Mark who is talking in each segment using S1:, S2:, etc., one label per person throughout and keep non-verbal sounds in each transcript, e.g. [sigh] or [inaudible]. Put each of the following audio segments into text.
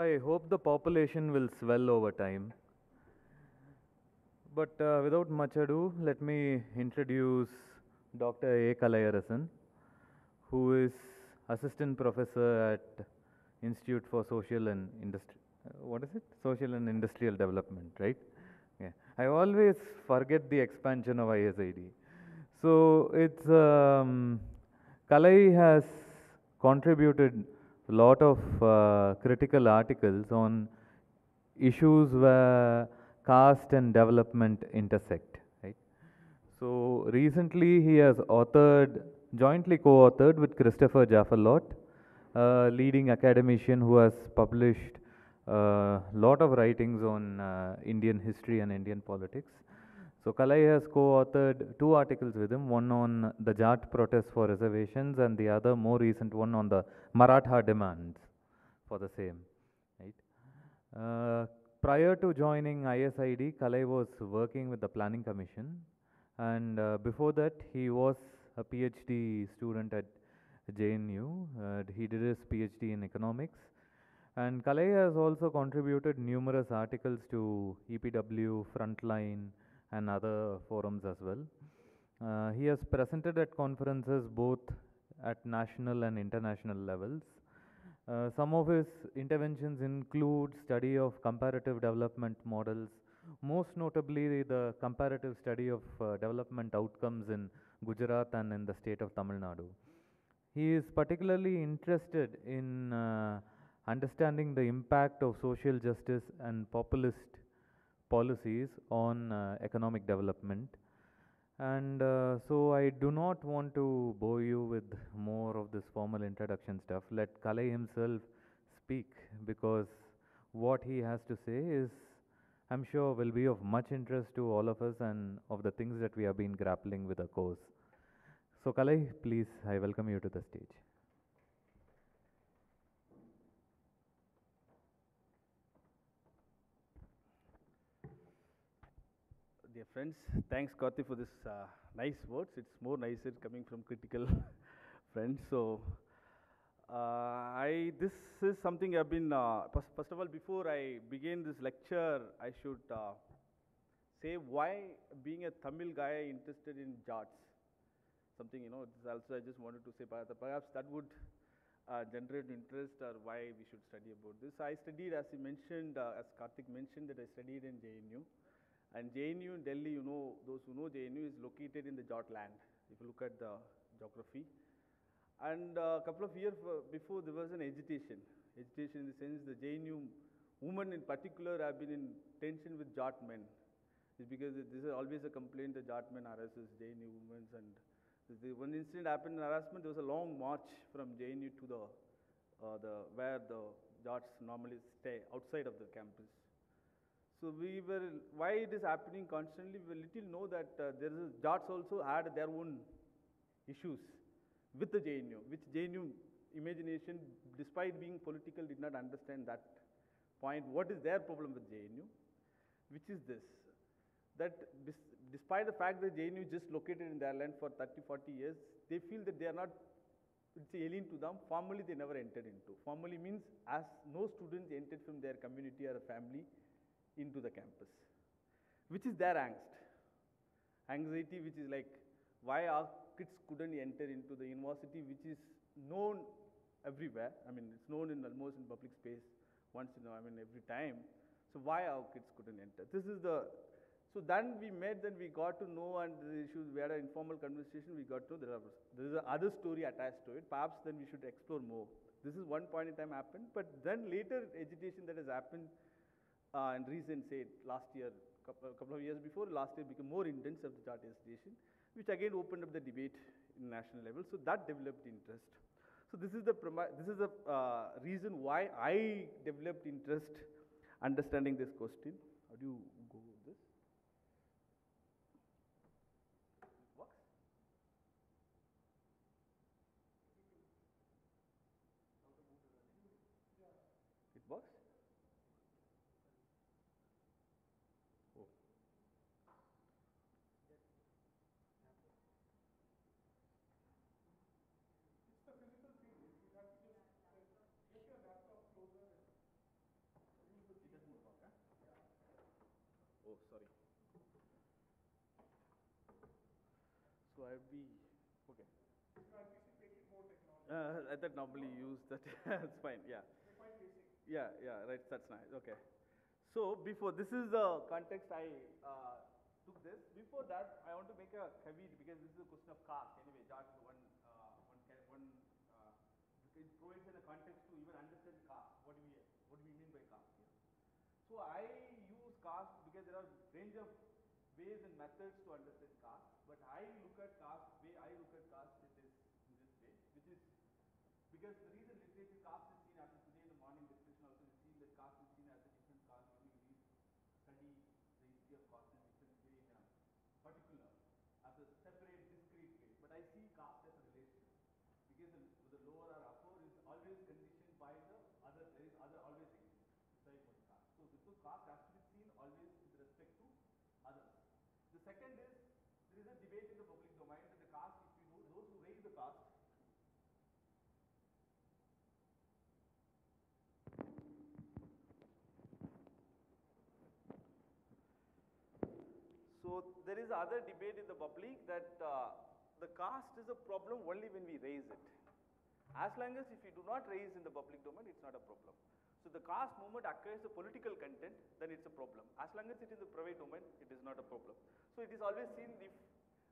S1: I hope the population will swell over time. But uh, without much ado, let me introduce Dr. A. Kalaiyarasan, who is Assistant Professor at Institute for Social and Industry. What is it? Social and Industrial Development, right? Yeah. I always forget the expansion of ISID. So it's um, Kalai has contributed a lot of uh, critical articles on issues where caste and development intersect, right? So recently he has authored, jointly co-authored with Christopher Jaffrelot, a leading academician who has published a lot of writings on uh, Indian history and Indian politics. So Kalai has co-authored two articles with him, one on the Jat protest for reservations and the other more recent one on the Maratha demands for the same, right? Uh, prior to joining ISID, Kalai was working with the Planning Commission and uh, before that he was a PhD student at JNU. Uh, he did his PhD in economics and Kalai has also contributed numerous articles to EPW, Frontline and other forums as well. Uh, he has presented at conferences both at national and international levels. Uh, some of his interventions include study of comparative development models, most notably the comparative study of uh, development outcomes in Gujarat and in the state of Tamil Nadu. He is particularly interested in uh, understanding the impact of social justice and populist policies on uh, economic development. And uh, so I do not want to bore you with more of this formal introduction stuff. Let Kalai himself speak because what he has to say is, I'm sure, will be of much interest to all of us and of the things that we have been grappling with the course. So, Kalai, please, I welcome you to the stage.
S2: Friends, thanks Karthi for this uh, nice words. It's more nicer coming from critical [laughs] friends. So, uh, I this is something I've been. Uh, first, of all, before I begin this lecture, I should uh, say why being a Tamil guy interested in Jats. Something you know. Also, I just wanted to say perhaps perhaps that would uh, generate interest or why we should study about this. I studied, as you mentioned, uh, as Karthik mentioned, that I studied in JNU. And JNU in Delhi, you know, those who know JNU is located in the Jat land, if you look at the geography. And a couple of years uh, before, there was an agitation. Agitation in the sense the JNU women in particular have been in tension with Jat men. It's because this is always a complaint the Jat men harasses JNU women. And one incident happened in harassment, there was a long march from JNU to the, uh, the where the Jats normally stay outside of the campus. So we were, why it is happening constantly, we little know that uh, there is, Jats also had their own issues with the JNU, which JNU imagination, despite being political, did not understand that point. What is their problem with JNU? Which is this, that despite the fact that JNU just located in their land for 30, 40 years, they feel that they are not, it's alien to them. Formally, they never entered into. Formally means as no students entered from their community or family, into the campus, which is their angst. Anxiety, which is like why our kids couldn't enter into the university, which is known everywhere. I mean, it's known in almost in public space once in, I mean, every time. So why our kids couldn't enter? This is the, so then we met, then we got to know and the issues, we had an informal conversation, we got to know there, are, there is another story attached to it. Perhaps then we should explore more. This is one point in time happened, but then later agitation that has happened uh, and recent, say last year, couple, couple of years before, last year became more intense of the Jat agitation, which again opened up the debate in national level. So that developed interest. So this is the this is the uh, reason why I developed interest understanding this question. How do you go with this? It works? It works? Oh. sorry. So I'll be, okay. Uh, I thought normally use that, [laughs] it's fine, yeah. Yeah, yeah, right, that's nice, okay. So before, this is the context I uh, took this. Before that, I want to make a caveat because this is a question of caste. Anyway, George, one, uh, one, one uh, it provides in a context to even understand caste. What do we, what do we mean by caste here? So I use caste because there are range of ways and methods to understand caste, but I look at caste way I look at caste it is in this way, which is because the reason literature caste is seen as today in the morning discussion also is seen that caste is seen as a different caste when you read study the history of caste in different way in a particular as a separate discrete way. But I see caste as a relation because the, the lower or upper is always conditioned by the other there is other always exists beside one caste. So this caste has to be seen always with respect to others. The second is there is a debate in the public domain that the caste, if you know those who raise the caste So there is other debate in the public that uh, the caste is a problem only when we raise it. As long as if you do not raise in the public domain, it's not a problem. So the caste movement acquires a political content, then it's a problem. As long as it is in the private domain, it is not a problem. So it is always seen if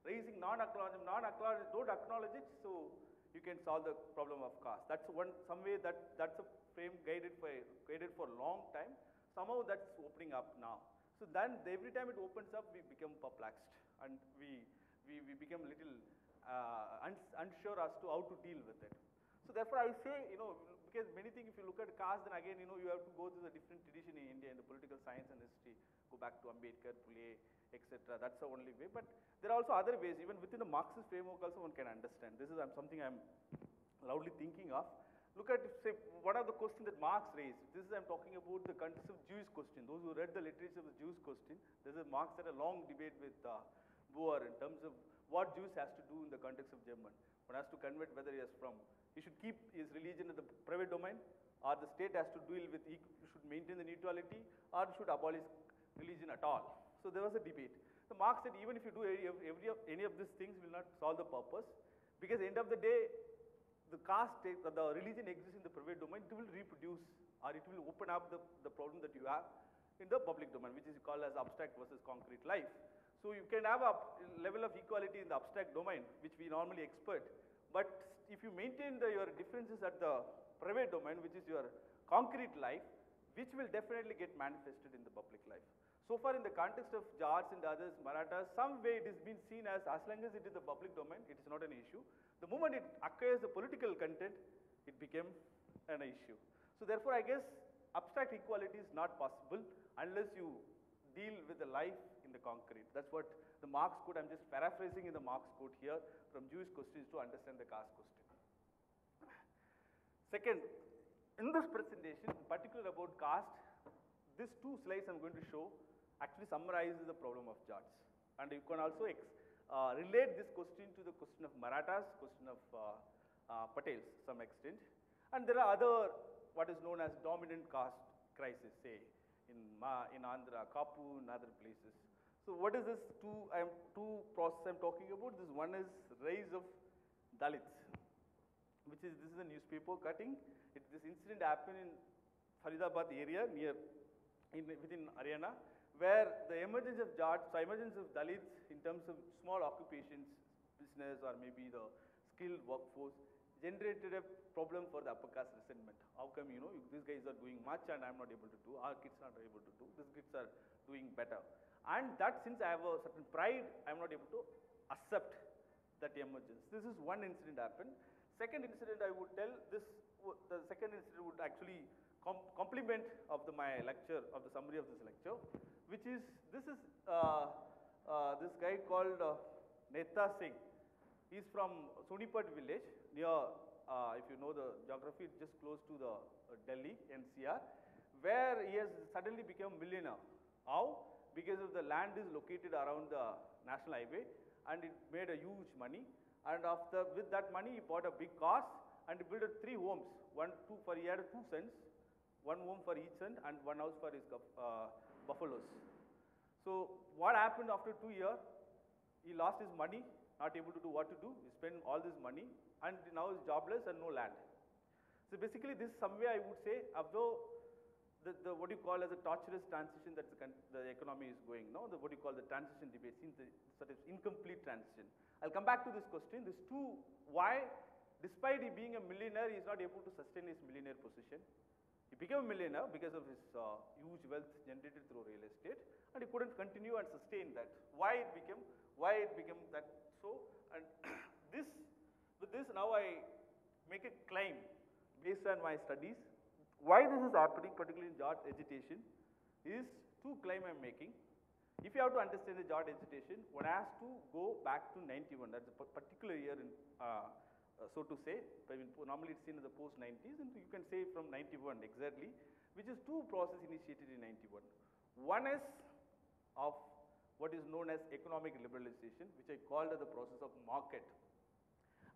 S2: raising non-acknowledge, non-acknowledge, don't acknowledge it, so you can solve the problem of caste. That's one some way that that's a frame guided for guided for a long time. Somehow that's opening up now. So then every time it opens up, we become perplexed and we, we, we become a little uh, uns- unsure as to how to deal with it. So therefore I say, you know, because many things, if you look at caste, then again, you know, you have to go through the different tradition in India in the political science and history, go back to Ambedkar, Phule, etc. That's the only way. But there are also other ways, even within the Marxist framework also one can understand. This is something I'm loudly thinking of. Look at, say, one of the questions that Marx raised. This is, I'm talking about the context of Jewish question. Those who read the literature of the Jewish question, this is Marx had a long debate with uh, Bauer in terms of what Jews has to do in the context of German. One has to convert whether he is from, he should keep his religion in the private domain, or the state has to deal with, he should maintain the neutrality, or should abolish religion at all. So there was a debate. So Marx said, even if you do every of, any of these things will not solve the purpose, because end of the day, the caste, the religion exists in the private domain, it will reproduce or it will open up the, the problem that you have in the public domain, which is called as abstract versus concrete life. So you can have a level of equality in the abstract domain, which we normally expect, but if you maintain the, your differences at the private domain, which is your concrete life, which will definitely get manifested in the public life. So far in the context of Jats and others, Marathas, some way it has been seen as, as long as it is the public domain, it is not an issue. The moment it acquires the political content, it became an issue. So therefore, I guess abstract equality is not possible unless you deal with the life in the concrete. That's what the Marx quote, I'm just paraphrasing in the Marx quote here from Jewish questions to understand the caste question. Second, in this presentation, in particular about caste, these two slides I'm going to show actually summarizes the problem of Jats. And you can also uh, relate this question to the question of Marathas, question of uh, uh, Patels, some extent. And there are other, what is known as dominant caste crisis, say, in, Ma, in Andhra, Kapu, and other places. So what is this two, I'm, two process I'm talking about? This one is rise of Dalits which is this is a newspaper cutting. It, this incident happened in Faridabad area near in, within Haryana, where the emergence of Jats, so emergence of Dalits in terms of small occupations, business or maybe the skilled workforce generated a problem for the upper caste resentment. How come you know these guys are doing much and I'm not able to do, our kids are not able to do, these kids are doing better. And that since I have a certain pride, I'm not able to accept that emergence. This is one incident happened. Second incident I would tell this, the second incident would actually com- complement of the, my lecture, of the summary of this lecture, which is, this is uh, uh, this guy called uh, Neta Singh. He is from Sonipat village near, uh, if you know the geography, just close to the Delhi, NCR, where he has suddenly become millionaire. How? Because of the land is located around the national highway and it made a huge money. And after, with that money, he bought a big cars and he built three homes. One, two for, he had two sons, one home for each son and one house for his uh, buffaloes. So what happened after two years? He lost his money, not able to do what to do. He spent all this money and now is jobless and no land. So basically this is some way I would say, although the, the what you call as a torturous transition that the, economy is going, now, the what you call the transition debate, seems the sort of incomplete transition. I'll come back to this question. These two, why, despite being a millionaire, he is not able to sustain his millionaire position. He became a millionaire because of his uh, huge wealth generated through real estate, and he couldn't continue and sustain that. Why it became, why it became that so? And [coughs] this, with this, now I make a claim based on my studies. Why this is happening, particularly in Jat agitation, is two claim I'm making. If you have to understand the Jat agitation, one has to go back to 91. That's a particular year in, uh, uh, so to say. I mean, normally it's seen as the post 90s, and you can say from 91 exactly, which is two process initiated in 91. One is of what is known as economic liberalization, which I called as the process of market.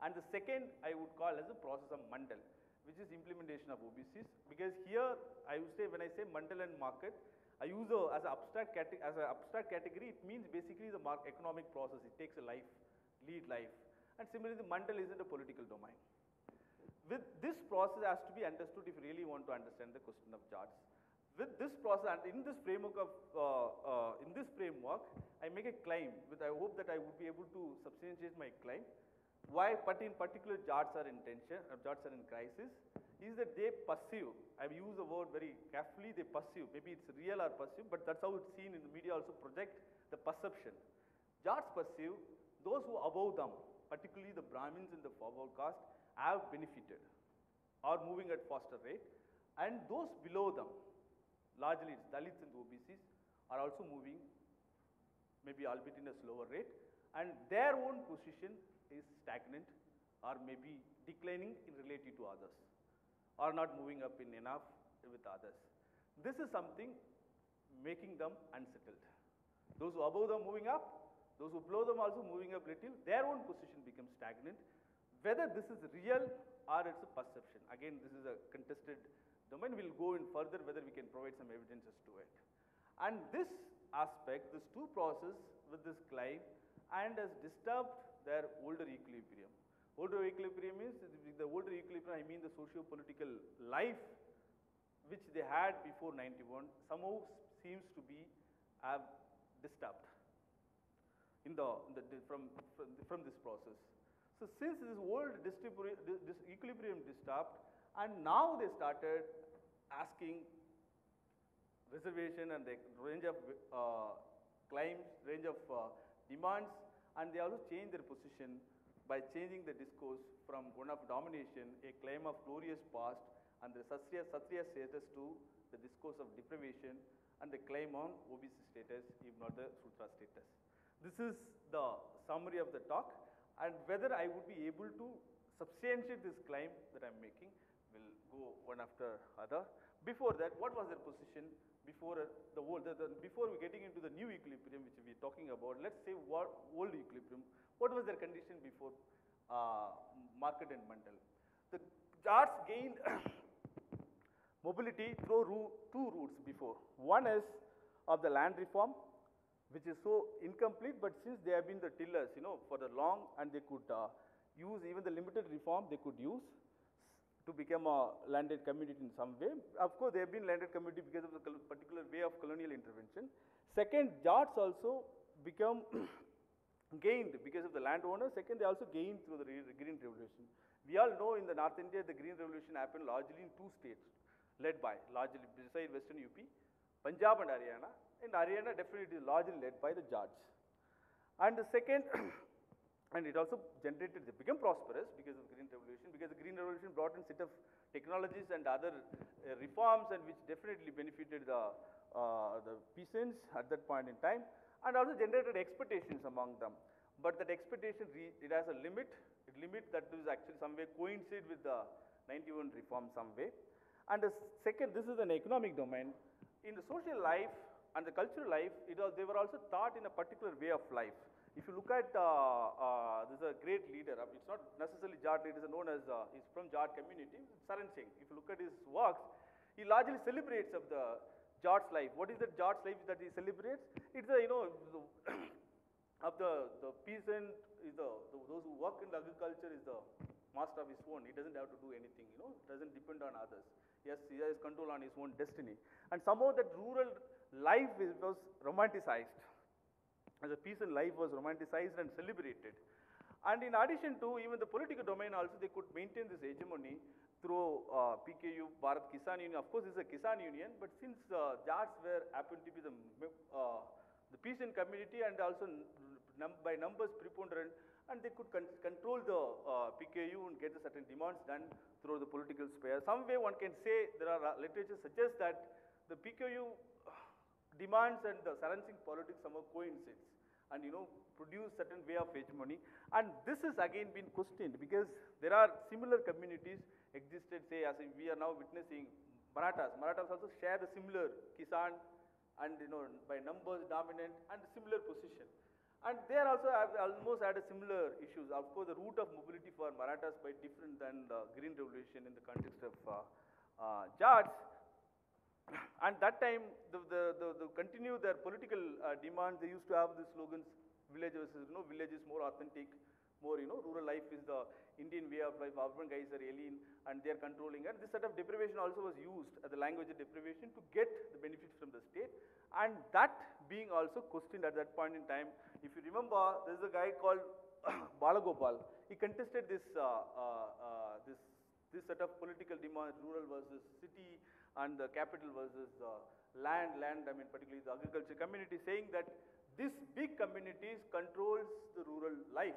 S2: And the second I would call as the process of Mandal, which is implementation of OBCs. Because here I would say when I say Mandal and market, I use a, as an abstract as an abstract category. It means basically the economic process. It takes a life, lead life, and similarly the Mandal isn't a political domain. With this process has to be understood if you really want to understand the question of Jats. With this process and in this framework of uh, uh, in this framework, I make a claim. With I hope that I would be able to substantiate my claim. Why, but in particular, Jats are in tension, uh, Jats are in crisis, is that they pursue. I've used the word very carefully. They pursue. Maybe it's real or pursue, but that's how it's seen in the media. Also project the perception. Jats pursue those who above them, particularly the Brahmins in the forward caste, have benefited, are moving at faster rate, and those below them, largely it's Dalits and OBCs, are also moving maybe albeit in a slower rate, and their own position is stagnant or maybe declining in relative to others, or not moving up in enough with others. This is something making them unsettled. Those above them moving up, those who blow them also moving up little, their own position becomes stagnant. Whether this is real or it's a perception. Again, this is a contested domain. We'll go in further whether we can provide some evidences to it. And this aspect, this two process with this climb and has disturbed their older equilibrium. Older equilibrium means, the older equilibrium, I mean the socio-political life which they had before 91 somehow seems to be have disturbed in the, in the from, from, this process. So since this this equilibrium disturbed, and now they started asking reservation and the range of uh, claims, range of uh, demands, and they also change their position by changing the discourse from one of domination, a claim of glorious past, and the Kshatriya, Kshatriya status to the discourse of deprivation and the claim on OBC status, if not the Shudra status. This is the summary of the talk, and whether I would be able to substantiate this claim that I'm making will go one after other. Before that, what was their position before uh, the old, the, the, before we getting into the new equilibrium which we're talking about, let's say what old equilibrium, what was their condition before uh, market and Mandal? The Jats gained [coughs] mobility through two routes before. One is of the land reform, which is so incomplete, but since they have been the tillers, you know, for the long and they could uh, use even the limited reform they could use to become a landed community in some way. Of course, they have been landed community because of the particular way of colonial intervention. Second, Jats also become [clears throat] gained because of the landowner. Second, they also gained through the Green Revolution. We all know in the North India, the Green Revolution happened largely in two states, led by, largely beside Western UP, Punjab and Haryana. And Haryana definitely is largely led by the Jats. And the second, [clears throat] and it also generated, they became prosperous because of the Green Revolution, because the Green Revolution brought in set of technologies and other uh, reforms and which definitely benefited the, uh, the peasants at that point in time and also generated expectations among them. But that expectation, it has a limit, it limit that is actually some way coincide with the 91 reform some way. And the second, this is an economic domain. In the social life and the cultural life, it was, they were also taught in a particular way of life. If you look at, uh, uh, a great leader, it's not necessarily Jat leader, known as, uh, he's from Jat community, Charan Singh. If you look at his works, he largely celebrates of the George's life. What is that George's life that he celebrates? It's a, you know, the [coughs] of the, the peasant is the, the, those who work in agriculture is the master of his own. He doesn't have to do anything, you know, doesn't depend on others. Yes, he has control on his own destiny. And somehow that rural life was romanticized. As a peasant life was romanticized and celebrated. And in addition to even the political domain also, they could maintain this hegemony through uh, BKU, Bharat Kisan Union. Of course, it's a Kisan Union, but since uh, Jats were happened to be the uh, the peasant community and also num- by numbers preponderant, and they could con- control the uh, BKU and get the certain demands done through the political sphere. Some way one can say there are uh, literature suggests that the BKU demands and the surrounding politics somehow coincides and you know produce certain way of hegemony and this is again been questioned because there are similar communities existed say as we are now witnessing Marathas. Marathas also share the similar Kisan and you know by numbers dominant and similar position. And they are also have almost had a similar issues. Of course, the route of mobility for Marathas quite different than the Green Revolution in the context of uh, uh, Jats. And that time, the, the, the, the continue their political uh, demands, they used to have the slogans, village versus, you know, village is more authentic, more, you know, rural life is the Indian way of life, urban guys are alien, and they are controlling. And this sort of deprivation also was used as the language of deprivation to get the benefits from the state. And that being also questioned at that point in time. If you remember, there is a guy called [coughs] Balagopal. He contested this, uh, uh, uh, this this set of political demands, rural versus city, and the capital versus the land, land, I mean particularly the agriculture community, saying that this big communities controls the rural life,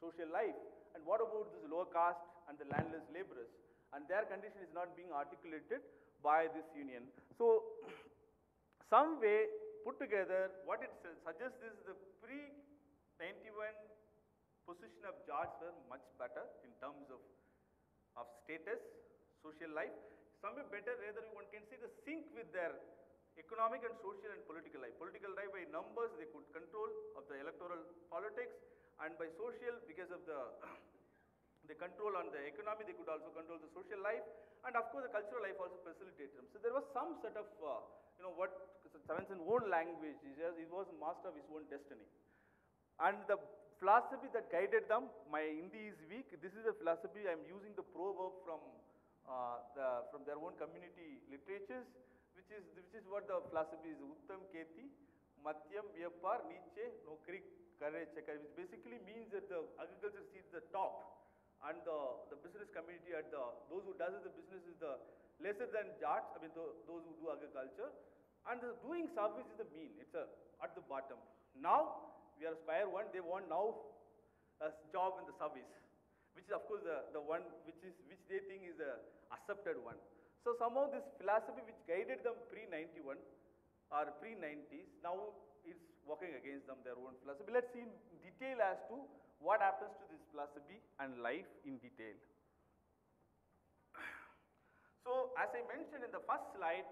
S2: social life, and what about this lower caste and the landless laborers? And their condition is not being articulated by this union. So, [clears throat] some way put together, what it suggests is the pre-91 position of Jats were much better in terms of of status, social life, somewhere better, rather one can see the sync with their economic and social and political life. Political life by numbers they could control of the electoral politics and by social because of the [coughs] the control on the economy they could also control the social life and of course the cultural life also facilitated them. So there was some sort of uh, you know what Charan's own language, he was master of his own destiny. And the philosophy that guided them, my Hindi is weak. This is the philosophy I am using the proverb from Uh, the, from their own community literatures, which is which is what the philosophy is. Uttam Keti, Matyam Vyapar, Neech, Nokri Kare Chakar, which basically means that the agriculture sees the top and the, the business community at the those who does the business is the lesser than jats, I mean tho- those who do agriculture, and the doing service is the mean. It's a, at the bottom. Now we are square one. They want now a job in the service, which is of course the, the one which is which they think is the accepted one. So somehow this philosophy which guided them pre 91 or pre 90s now is working against them their own philosophy. Let's see in detail as to what happens to this philosophy and life in detail. [clears throat] So as I mentioned in the first slide,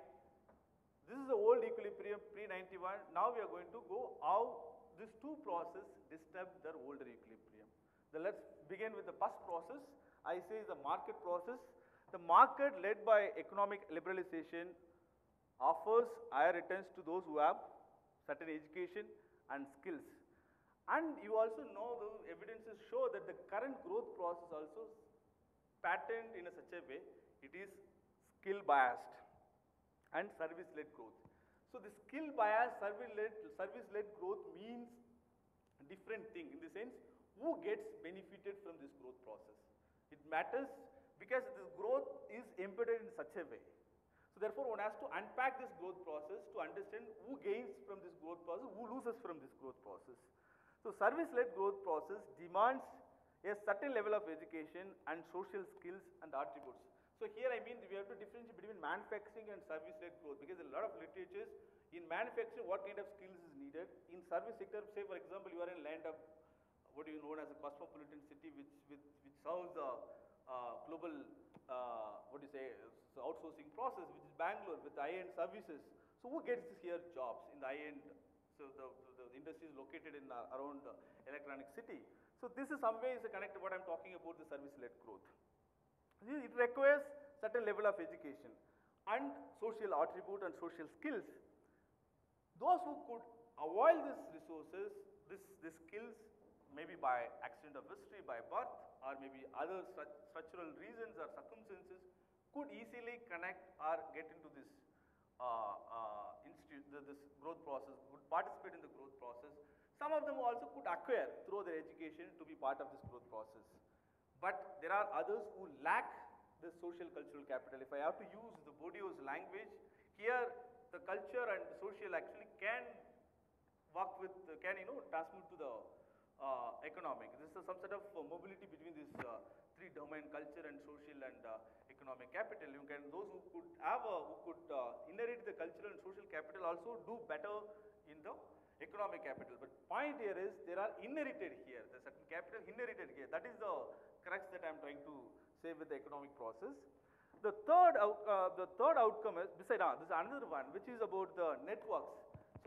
S2: this is the old equilibrium pre-91. Now we are going to go how these two processes disturb their older equilibrium. Then let's begin with the first process. I say the market process. The market led by economic liberalization offers higher returns to those who have certain education and skills. And you also know the evidences show that the current growth process also patterned in a such a way it is skill biased and service led growth. So the skill biased service led service led growth means different thing in the sense who gets benefited from this growth process. It matters because this growth is embedded in such a way. So therefore one has to unpack this growth process to understand who gains from this growth process, who loses from this growth process. So service led growth process demands a certain level of education and social skills and attributes. So here I mean we have to differentiate between manufacturing and service-led growth because a lot of literatures in manufacturing what kind of skills is needed. In service sector, say for example you are in land of what you known as a cosmopolitan city which which, which serves a, uh, global uh, what do you say outsourcing process which is Bangalore with high-end services. So who gets here jobs in the high-end? So the, the, the industry is located in uh, around the electronic city. So this is some ways connected to what I'm talking about the service-led growth. It requires certain level of education. and social attribute and social skills. Those who could avoid these resources, this, these skills, maybe by accident of history, by birth, or maybe other stru- structural reasons or circumstances, could easily connect or get into this uh, uh, institute, this growth process, could participate in the growth process. Some of them also could acquire through their education to be part of this growth process. But there are others who lack the social cultural capital. If I have to use the Bourdieu's language, here the culture and social actually can work with, can you know, transmit to the uh, economic. This is some sort of uh, mobility between these uh, three domain, culture and social and uh, economic capital. You can, those who could have a, who could uh, inherit the cultural and social capital also do better in the economic capital. But point here is there are inherited here, the certain capital inherited here. That is the crux that I am trying to say with the economic process. The third, out, uh, the third outcome is, beside, ah, this is another one, which is about the networks.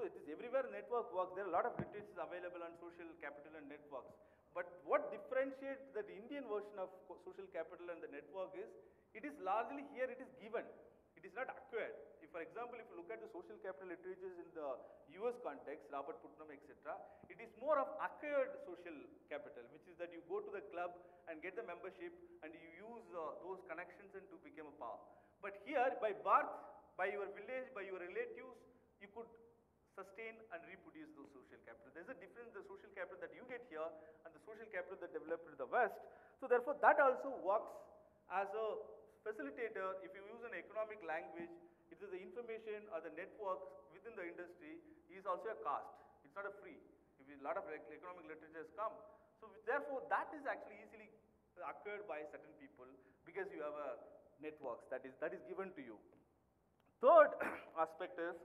S2: So it is everywhere network works, there are a lot of literatures available on social capital and networks. But what differentiates the Indian version of social capital and the network is, it is largely here it is given, it is not acquired. If for example, if you look at the social capital literatures in the US context, Robert Putnam, etc., it is more of acquired social capital, which is that you go to the club and get the membership and you use uh, those connections and to become a power. But here, by birth, by your village, by your relatives, you could sustain and reproduce those social capital. There's a difference the social capital that you get here and the social capital that developed in the West. So therefore, that also works as a facilitator. If you use an economic language, it is the information or the networks within the industry is also a cost. It's not a free. If a lot of economic literature has come, so therefore that is actually easily acquired by certain people because you have a networks that is that is given to you. Third [coughs] aspect is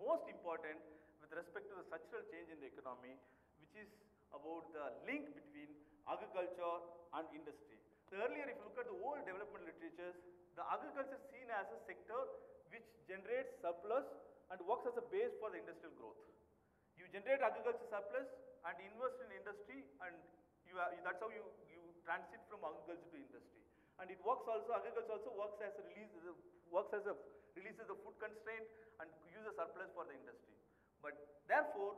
S2: most important with respect to the structural change in the economy, which is about the link between agriculture and industry. So earlier, if you look at the old development literatures, the agriculture is seen as a sector which generates surplus and works as a base for the industrial growth. You generate agriculture surplus and invest in industry, and are, that's how you, you transit from agriculture to industry. And it works also, agriculture also works as a release, works as a releases the food constraint and uses surplus for the industry. But therefore,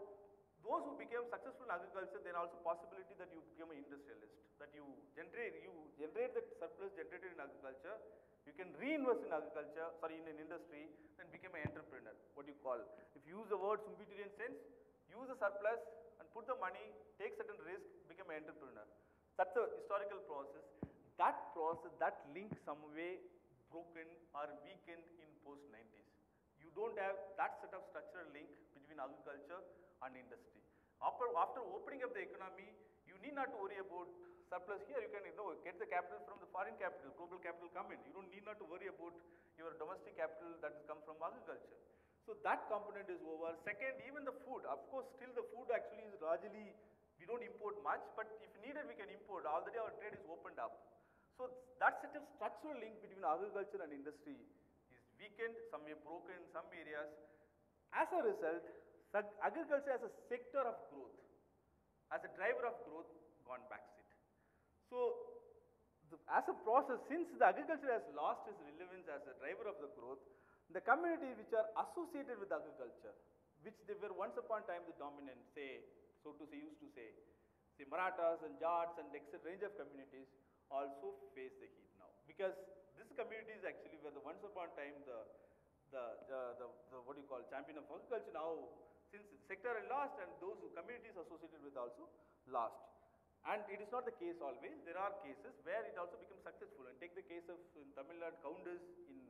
S2: those who became successful in agriculture, there are also possibility that you become an industrialist, that you generate, you generate the surplus generated in agriculture, you can reinvest in agriculture, sorry, in an industry, then become an entrepreneur, what you call. If you use the word Schumpeterian sense, use the surplus and put the money, take certain risk, become an entrepreneur. That's a historical process. That process, that link some way broken or weakened post 90s. You don't have that set of structural link between agriculture and industry. After, after opening up the economy, you need not to worry about surplus here. You can you know, get the capital from the foreign capital, global capital come in. You don't need not to worry about your domestic capital that has come from agriculture. So that component is over. Second, even the food. Of course, still the food actually is largely, we don't import much, but if needed, we can import. Already our trade is opened up. So that set of structural link between agriculture and industry weakened, some way broken in some areas. As a result, agriculture as a sector of growth, as a driver of growth, gone backseat. So, the, as a process, since the agriculture has lost its relevance as a driver of the growth, the communities which are associated with agriculture, which they were once upon a time the dominant, say, so to say, used to say, say Marathas and Jats and etc. range of communities also face the heat now. Because these communities actually were the once upon time the, the, the, the, the what do you call, champion of agriculture now, since sector lost and those communities associated with also lost. And it is not the case always. There are cases where it also becomes successful. And take the case of in Tamil Nadu, Gounders, in,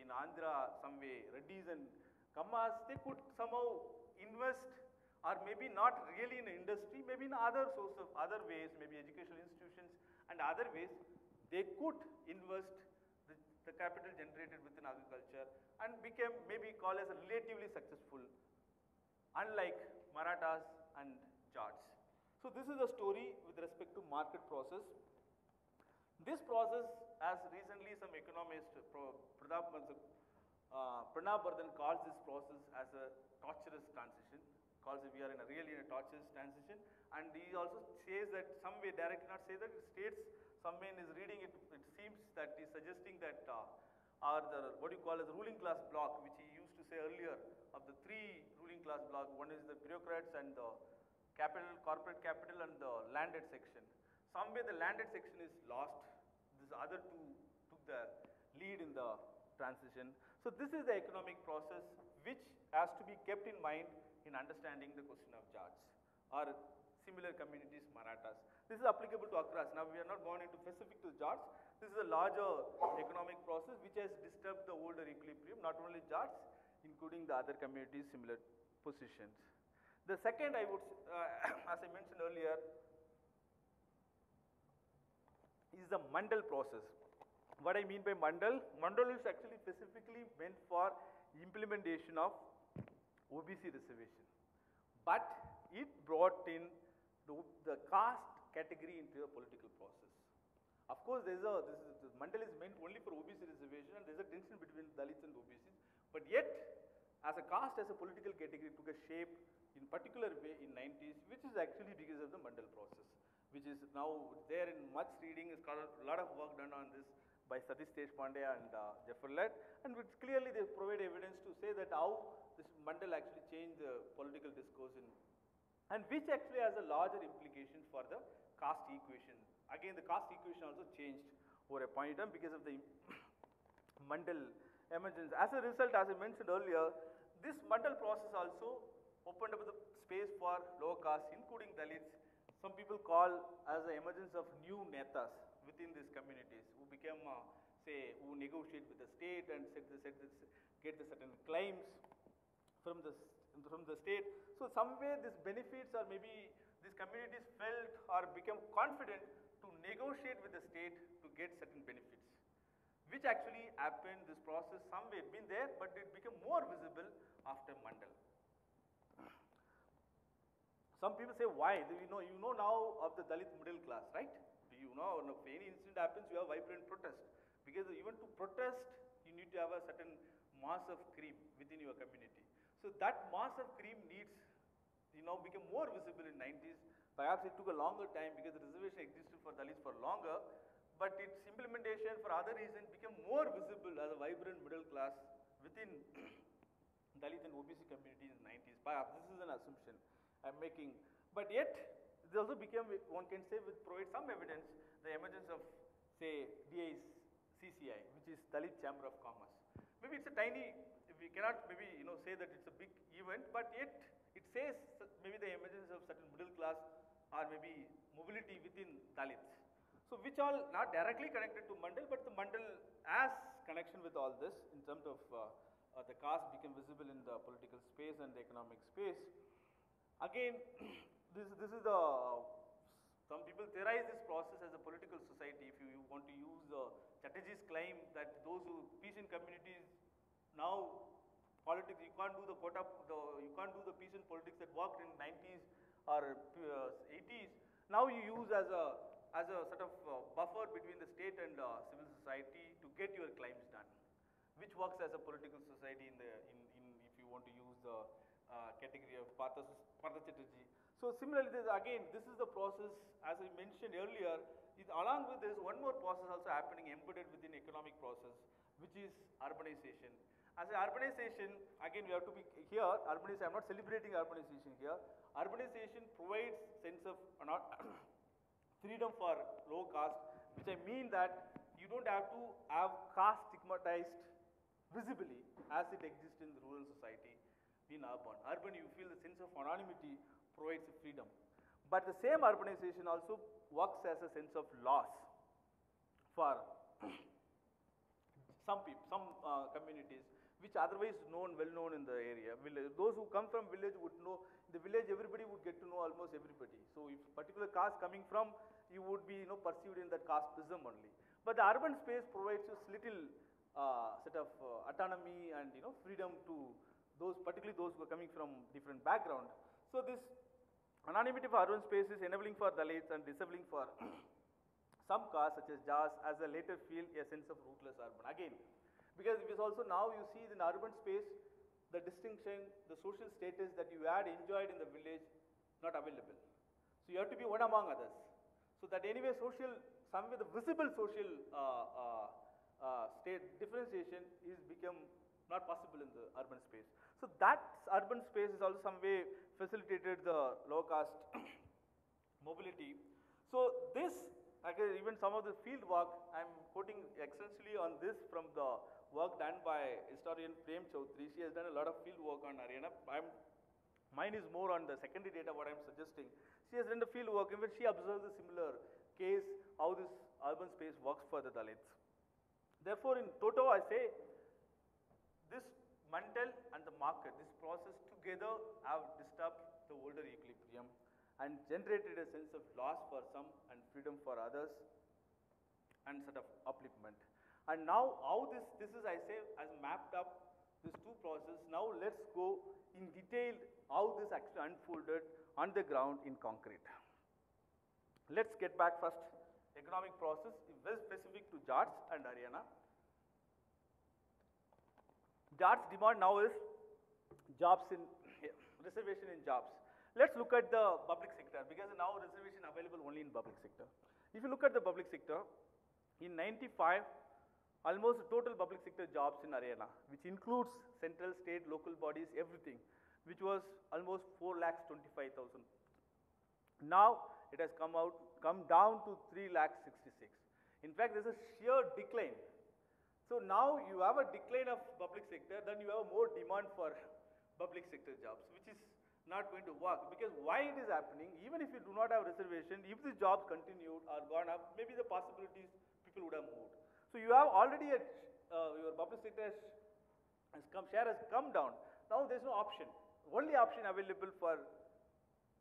S2: in Andhra, some way, Reddis and Kammas, they could somehow invest or maybe not really in industry, maybe in other source of other ways, maybe educational institutions and other ways, they could invest capital generated within agriculture and became maybe called as a relatively successful, unlike Marathas and Jats. So this is the story with respect to market process. This process, as recently some economist, uh, Pranab Bardhan calls this process as a torturous transition, calls it we are in a really in a torturous transition, and he also says that some way, directly not say that, it states, some way in reading, it, it seems that he's suggesting that uh, or the what you call as ruling class block which he used to say earlier of the three ruling class bloc. One is the bureaucrats and the capital, corporate capital, and the landed section. Somewhere the landed section is lost. These other two took the lead in the transition. So this is the economic process which has to be kept in mind in understanding the question of Jats or similar communities, Marathas. This is applicable to across. Now we are not going into specific to Jats. This is a larger economic process which has disturbed the older equilibrium, not only Jats, including the other communities, similar positions. The second, I would, uh, [coughs] as I mentioned earlier, is the Mandal process. What I mean by Mandal, Mandal is actually specifically meant for implementation of OBC reservation. But it brought in the, the caste category into the political process. Of course, there's a, this is, Mandal is meant only for OBC reservation and there's a tension between Dalits and OBCs. But yet, as a caste, as a political category, took a shape in particular way in 90s, which is actually because of the Mandal process, which is now there in much reading, is a lot of work done on this by Satish Deshpande and uh, Jaffrelot, and which clearly they provide evidence to say that how this Mandal actually changed the political discourse in and which actually has a larger implication for the caste equation. Again, the caste equation also changed over a point in time because of the [coughs] Mandal emergence. As a result, as I mentioned earlier, this Mandal process also opened up the space for lower caste, including Dalits. Some people call as the emergence of new netas within these communities who became, uh, say, who negotiate with the state and set the, set the, get the certain claims from the, from the state. So somewhere these benefits or maybe these communities felt or became confident to negotiate with the state to get certain benefits. Which actually happened, this process some somewhere been there, but it became more visible after Mandal. Some people say, why? You know, you know now of the Dalit middle class, right? Do you know, if any incident happens, you have vibrant protest. Because even to protest, you need to have a certain mass of cream within your community. So that mass of cream needs, you know, became more visible in 90s. Perhaps it took a longer time because the reservation existed for Dalits for longer, but its implementation for other reasons became more visible as a vibrant middle class within [coughs] Dalit and OBC communities in 90s. Perhaps this is an assumption I'm making. But yet, it also became, one can say, with provide some evidence, the emergence of, say, DI's CCI, which is Dalit Chamber of Commerce. Maybe it's a tiny, we cannot maybe, you know, say that it's a big event, but yet it says maybe the emergence of certain middle class or maybe mobility within Dalits. So which all not directly connected to Mandal, but the Mandal has connection with all this in terms of uh, uh, the caste became visible in the political space and the economic space. Again, [clears throat] this, this is the, some people theorize this process as a political society. If you, you want to use uh, Chatterjee's claim that those who peasant communities now politics, you can't do the quota, the, you can't do the peace peasant politics that worked in 90s or uh, 80s. Now you use as a, as a sort of uh, buffer between the state and uh, civil society to get your claims done which works as a political society in the in, in if you want to use the uh, category of Partha Partha Chatterjee. So similarly, this, again, this is the process as I mentioned earlier. Is along with this, one more process also happening embedded within economic process, which is urbanization. As an urbanization, again, we have to be here. Urbanization. I'm not celebrating urbanization here. Urbanization provides sense of not [coughs] freedom for low caste, which I mean that you don't have to have caste stigmatized visibly as it exists in the rural society in urban. Urban, you feel the sense of anonymity provides freedom. But the same urbanization also works as a sense of loss for [coughs] some people, some uh, communities which otherwise known, well known in the area. Village. Those who come from village would know, the village everybody would get to know almost everybody. So if particular caste coming from, you would be you know, perceived in that caste prism only. But the urban space provides you little uh, set of uh, autonomy and you know freedom to those, particularly those who are coming from different background. So this anonymity for urban space is enabling for Dalits and disabling for [clears throat] some castes such as Jats as a later feel a sense of rootless urban. Again, because it is also now you see in urban space the distinction, the social status that you had enjoyed in the village not available. So you have to be one among others. So that anyway social, somewhere the visible social uh, uh, uh, state differentiation is become not possible in the urban space. So that urban space is also some way facilitated the low cost [coughs] mobility. So this, again, even some of the field work, I'm quoting extensively on this from the work done by historian Prem Chaudhary. She has done a lot of field work on Haryana. I'm, mine is more on the secondary data, what I'm suggesting. She has done the field work in which she observes a similar case, how this urban space works for the Dalits. Therefore, in toto, I say this Mandal and the market, this process together have disturbed the older equilibrium and generated a sense of loss for some and freedom for others and sort of upliftment. And now how this, this is I say has mapped up these two processes. Now let's go in detail how this actually unfolded on the ground in concrete. Let's get back first economic process very specific to Jats and Haryana. Jats demand now is jobs in [coughs] reservation in jobs. Let's look at the public sector because now reservation available only in public sector. If you look at the public sector, in 95, almost total public sector jobs in Haryana, which includes central, state, local bodies, everything, which was almost 4 lakhs 25,000. Now it has come out, come down to 3 lakhs 66. In fact, there's a sheer decline. So now you have a decline of public sector, then you have more demand for [laughs] public sector jobs, which is not going to work. Because why it is happening, even if you do not have reservation, if the jobs continued or gone up, maybe the possibilities people would have moved. So you have already a, uh, your public has, come, share has come down. Now there's no option. Only option available for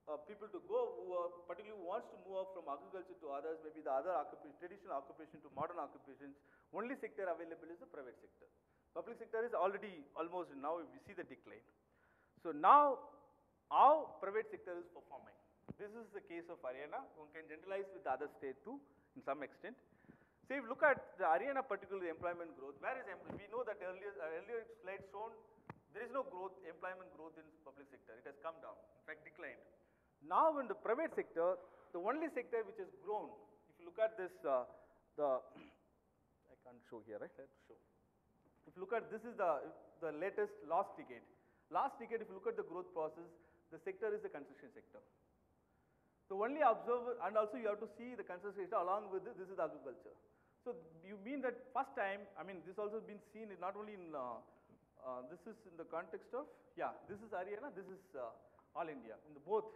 S2: uh, people to go who are particularly who wants to move up from agriculture to others, maybe the other occupation, traditional occupation to modern occupations, only sector available is the private sector. Public sector is already almost now we see the decline. So now how private sector is performing. This is the case of Haryana. One can generalize with the other state too in some extent. So if you look at the Haryana particularly employment growth, where is? We know that earlier, uh, earlier slide shown there is no growth, employment growth in public sector. It has come down, in fact declined. Now in the private sector, the only sector which has grown, if you look at this, uh, the, [coughs] I can't show here, right? Let's show. If you look at, this is the, the latest last decade. Last decade, if you look at the growth process, the sector is the construction sector. So only observe, and also you have to see the construction sector along with this, this is agriculture. So you mean that first time, I mean, this also been seen not only in, uh, uh, this is in the context of, yeah, this is Haryana, this is uh, all India, in the both.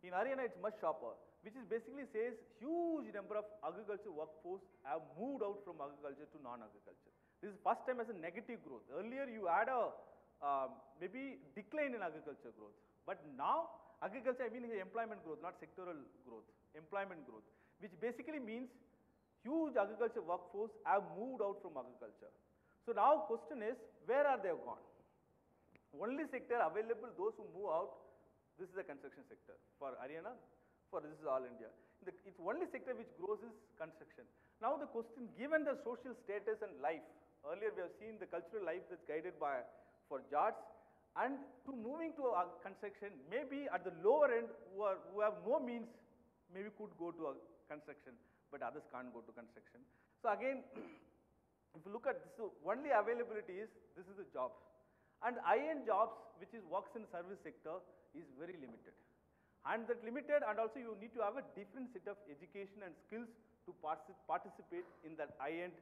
S2: In Haryana it's much sharper, which is basically says huge number of agriculture workforce have moved out from agriculture to non-agriculture. This is first time as a negative growth. Earlier, you had a uh, maybe decline in agriculture growth, but now agriculture, I mean employment growth, not sectoral growth, employment growth, which basically means huge agriculture workforce have moved out from agriculture. So now question is, where are they gone? Only sector available, those who move out, this is the construction sector for Haryana, for this is all India. The, it's only sector which grows is construction. Now the question, given the social status and life, earlier we have seen the cultural life that's guided by, for Jats, and to moving to a construction, maybe at the lower end who, are, who have no means, maybe could go to a construction, but others can't go to construction. So again, [clears throat] if you look at this, so only availability is, this is the job. And high-end jobs, which is works in service sector, is very limited. And that limited, and also you need to have a different set of education and skills to partic participate in that high-end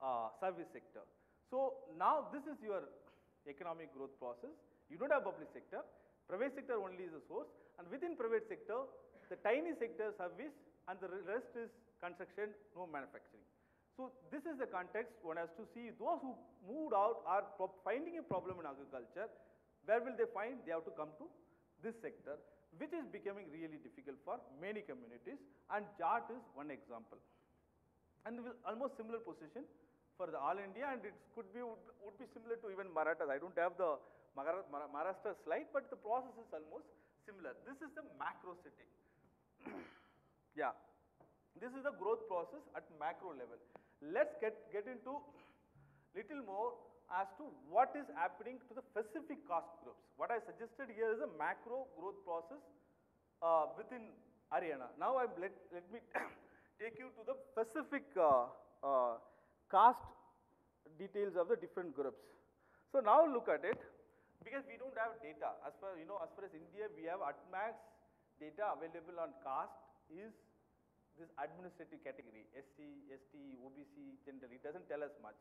S2: uh, service sector. So now this is your [clears throat] economic growth process. You don't have public sector, private sector only is a source, and within private sector, the tiny sector service and the rest is construction, no manufacturing. So this is the context one has to see those who moved out are finding a problem in agriculture. Where will they find? They have to come to this sector, which is becoming really difficult for many communities and Jat is one example. And almost similar position for the all India and it could be, would, would be similar to even Marathas. I don't have the Maharashtra slide, but the process is almost similar. This is the macro setting. [coughs] yeah. This is the growth process at macro level. Let's get, get into little more as to what is happening to the specific caste groups. What I suggested here is a macro growth process uh, within Haryana. Now I'm let, let me [coughs] take you to the specific uh, uh, caste details of the different groups. So now look at it, because we don't have data. As far, you know, as far as India, we have at max data available on caste is this administrative category, SC, ST, OBC, general, it doesn't tell us much.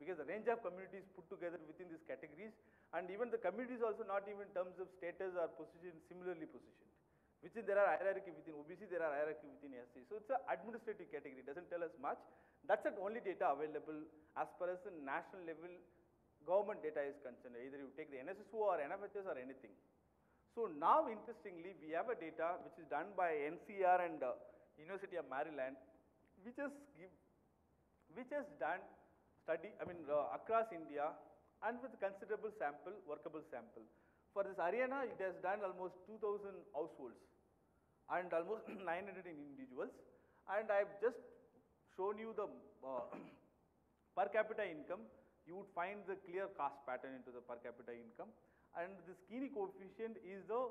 S2: Because the range of communities put together within these categories, and even the communities also not even in terms of status or position, similarly positioned. which Within there are hierarchy within OBC, there are hierarchy within SC. So it's an administrative category, doesn't tell us much. That's the only data available as far as the national level government data is concerned. Either you take the NSSO or NFHS or anything. So now interestingly, we have a data which is done by NCAER and uh, University of Maryland, which has give, which has done study, I mean uh, across India and with considerable sample, workable sample. For this Haryana, it has done almost 2000 households and almost [clears throat] 900 individuals. And I've just shown you the uh, [clears throat] per capita income. You would find the clear caste pattern into the per capita income. And this Gini coefficient is the,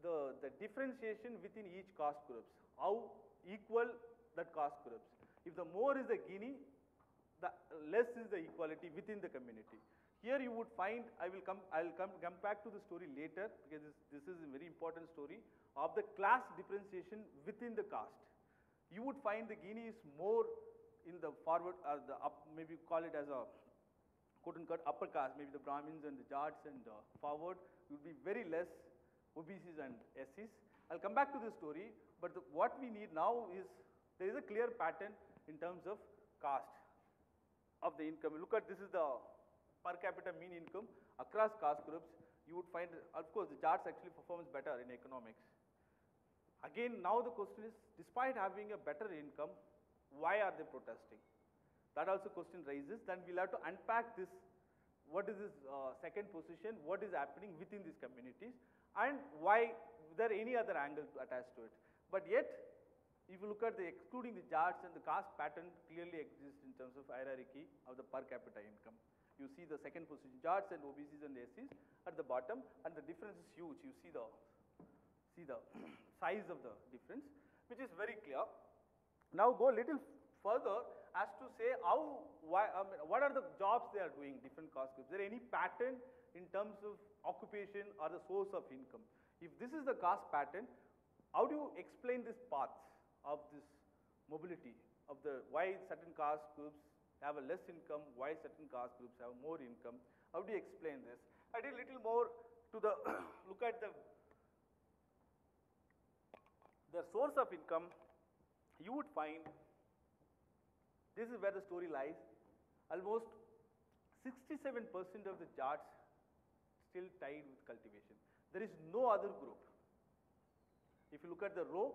S2: the, the differentiation within each caste groups. How equal that caste groups. If the more is the Gini, the less is the equality within the community. Here you would find, I will come, I will come, come back to the story later because this, this is a very important story of the class differentiation within the caste. You would find the Gini is more in the forward, or the up, maybe call it as a quote unquote upper caste, maybe the Brahmins and the Jats and uh, forward would be very less OBCs and SCs. I'll come back to this story, but the, what we need now is there is a clear pattern in terms of caste of the income. Look at this is the per capita mean income across caste groups. You would find, of course, the Jats actually performs better in economics. Again, now the question is, despite having a better income, why are they protesting? That also question raises. Then we'll have to unpack this. What is this uh, second position? What is happening within these communities? And why there any other angle attached to it? But yet, if you look at the excluding the Jats and the caste pattern clearly exists in terms of hierarchy of the per capita income. You see the second position, Jats and OBCs and SCs at the bottom, and the difference is huge. You see the see the [clears throat] size of the difference, which is very clear. Now go a little further as to say how, why, I mean, what are the jobs they are doing, different caste groups. Is there any pattern in terms of occupation or the source of income? If this is the caste pattern, how do you explain this path of this mobility of the why certain caste groups have a less income, why certain caste groups have more income? How do you explain this? I did a little more to the [coughs] look at the the source of income, you would find this is where the story lies. Almost 67% of the Jats still tied with cultivation. There is no other group. If you look at the row,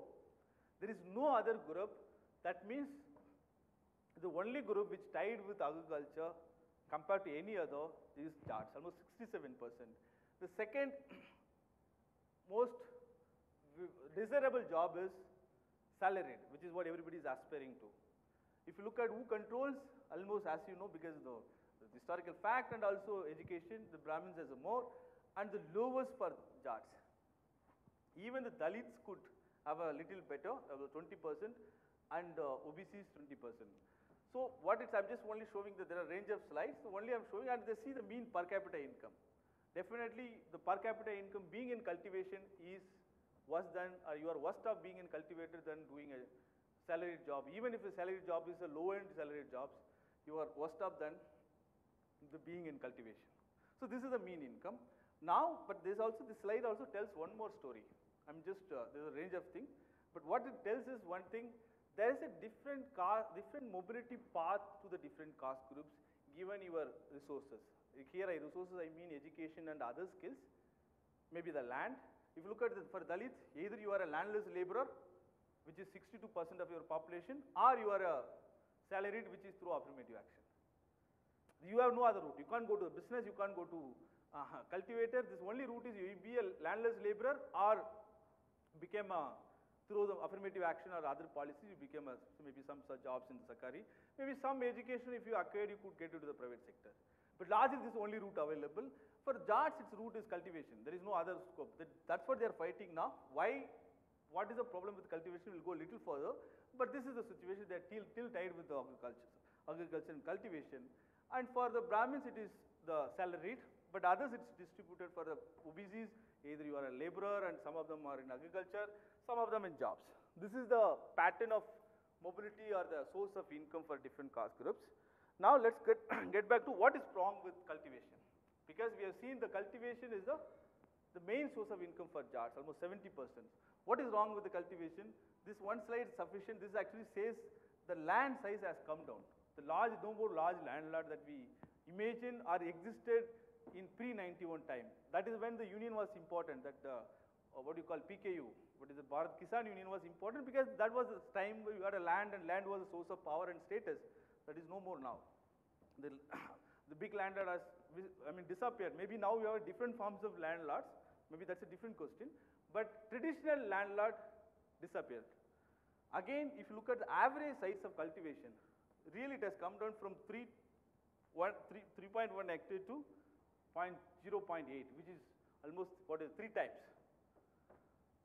S2: there is no other group. That means the only group which tied with agriculture compared to any other is Jats, almost 67%. The second [clears throat] most desirable job is salaried, which is what everybody is aspiring to. If you look at who controls, almost as you know, because the, the historical fact and also education, the Brahmins has a more, and the lowest for Jats. Even the Dalits could have a little better, about 20%, and uh, OBCs 20%. So what it's, I'm just only showing that there are range of slides, so only I'm showing, and they see the mean per capita income. Definitely, the per capita income being in cultivation is worse than, or you are worse off being in cultivator than doing a salaried job. Even if a salaried job is a low-end salaried jobs, you are worse off than the being in cultivation. So this is the mean income. Now, but this also, this slide also tells one more story. I'm just, uh, there's a range of things, but what it tells is one thing, there is a different car, different mobility path to the different caste groups given your resources. Here I resources, I mean education and other skills, maybe the land. If you look at the, for Dalits, either you are a landless laborer, which is 62% of your population, or you are a salaried, which is through affirmative action. You have no other route. You can't go to the business, you can't go to uh, cultivator. This only route is you be a landless laborer or become a through the affirmative action or other policies, you became a, so maybe some such jobs in the Sakari. Maybe some education, if you acquired, you could get into the private sector. But largely, this is only route available. For Jats, its route is cultivation. There is no other scope. That, that's what they are fighting now. Why? What is the problem with cultivation? We'll go a little further. But this is the situation. They are till, till tied with the agriculture, agriculture and cultivation. And for the Brahmins, it is the salaried, but others it's distributed for the OBCs. Either you are a laborer and some of them are in agriculture, some of them in jobs. This is the pattern of mobility or the source of income for different caste groups. Now let's get, [clears throat] get back to what is wrong with cultivation. Because we have seen the cultivation is the, the main source of income for Jats, almost 70%. What is wrong with the cultivation? This one slide is sufficient. This actually says the land size has come down. The large, no more large landlord that we imagine or existed in pre-91 time. That is when the union was important, that uh, what you call BKU, what is the Bharat Kisan Union was important because that was the time where you had a land and land was a source of power and status. That is no more now. The, [coughs] the big landlord has, I mean, disappeared. Maybe now we have different forms of landlords. Maybe that's a different question. But traditional landlord disappeared. Again, if you look at the average size of cultivation, really it has come down from 3, 3, 3.1 hectare to 0.8, which is almost what is three times.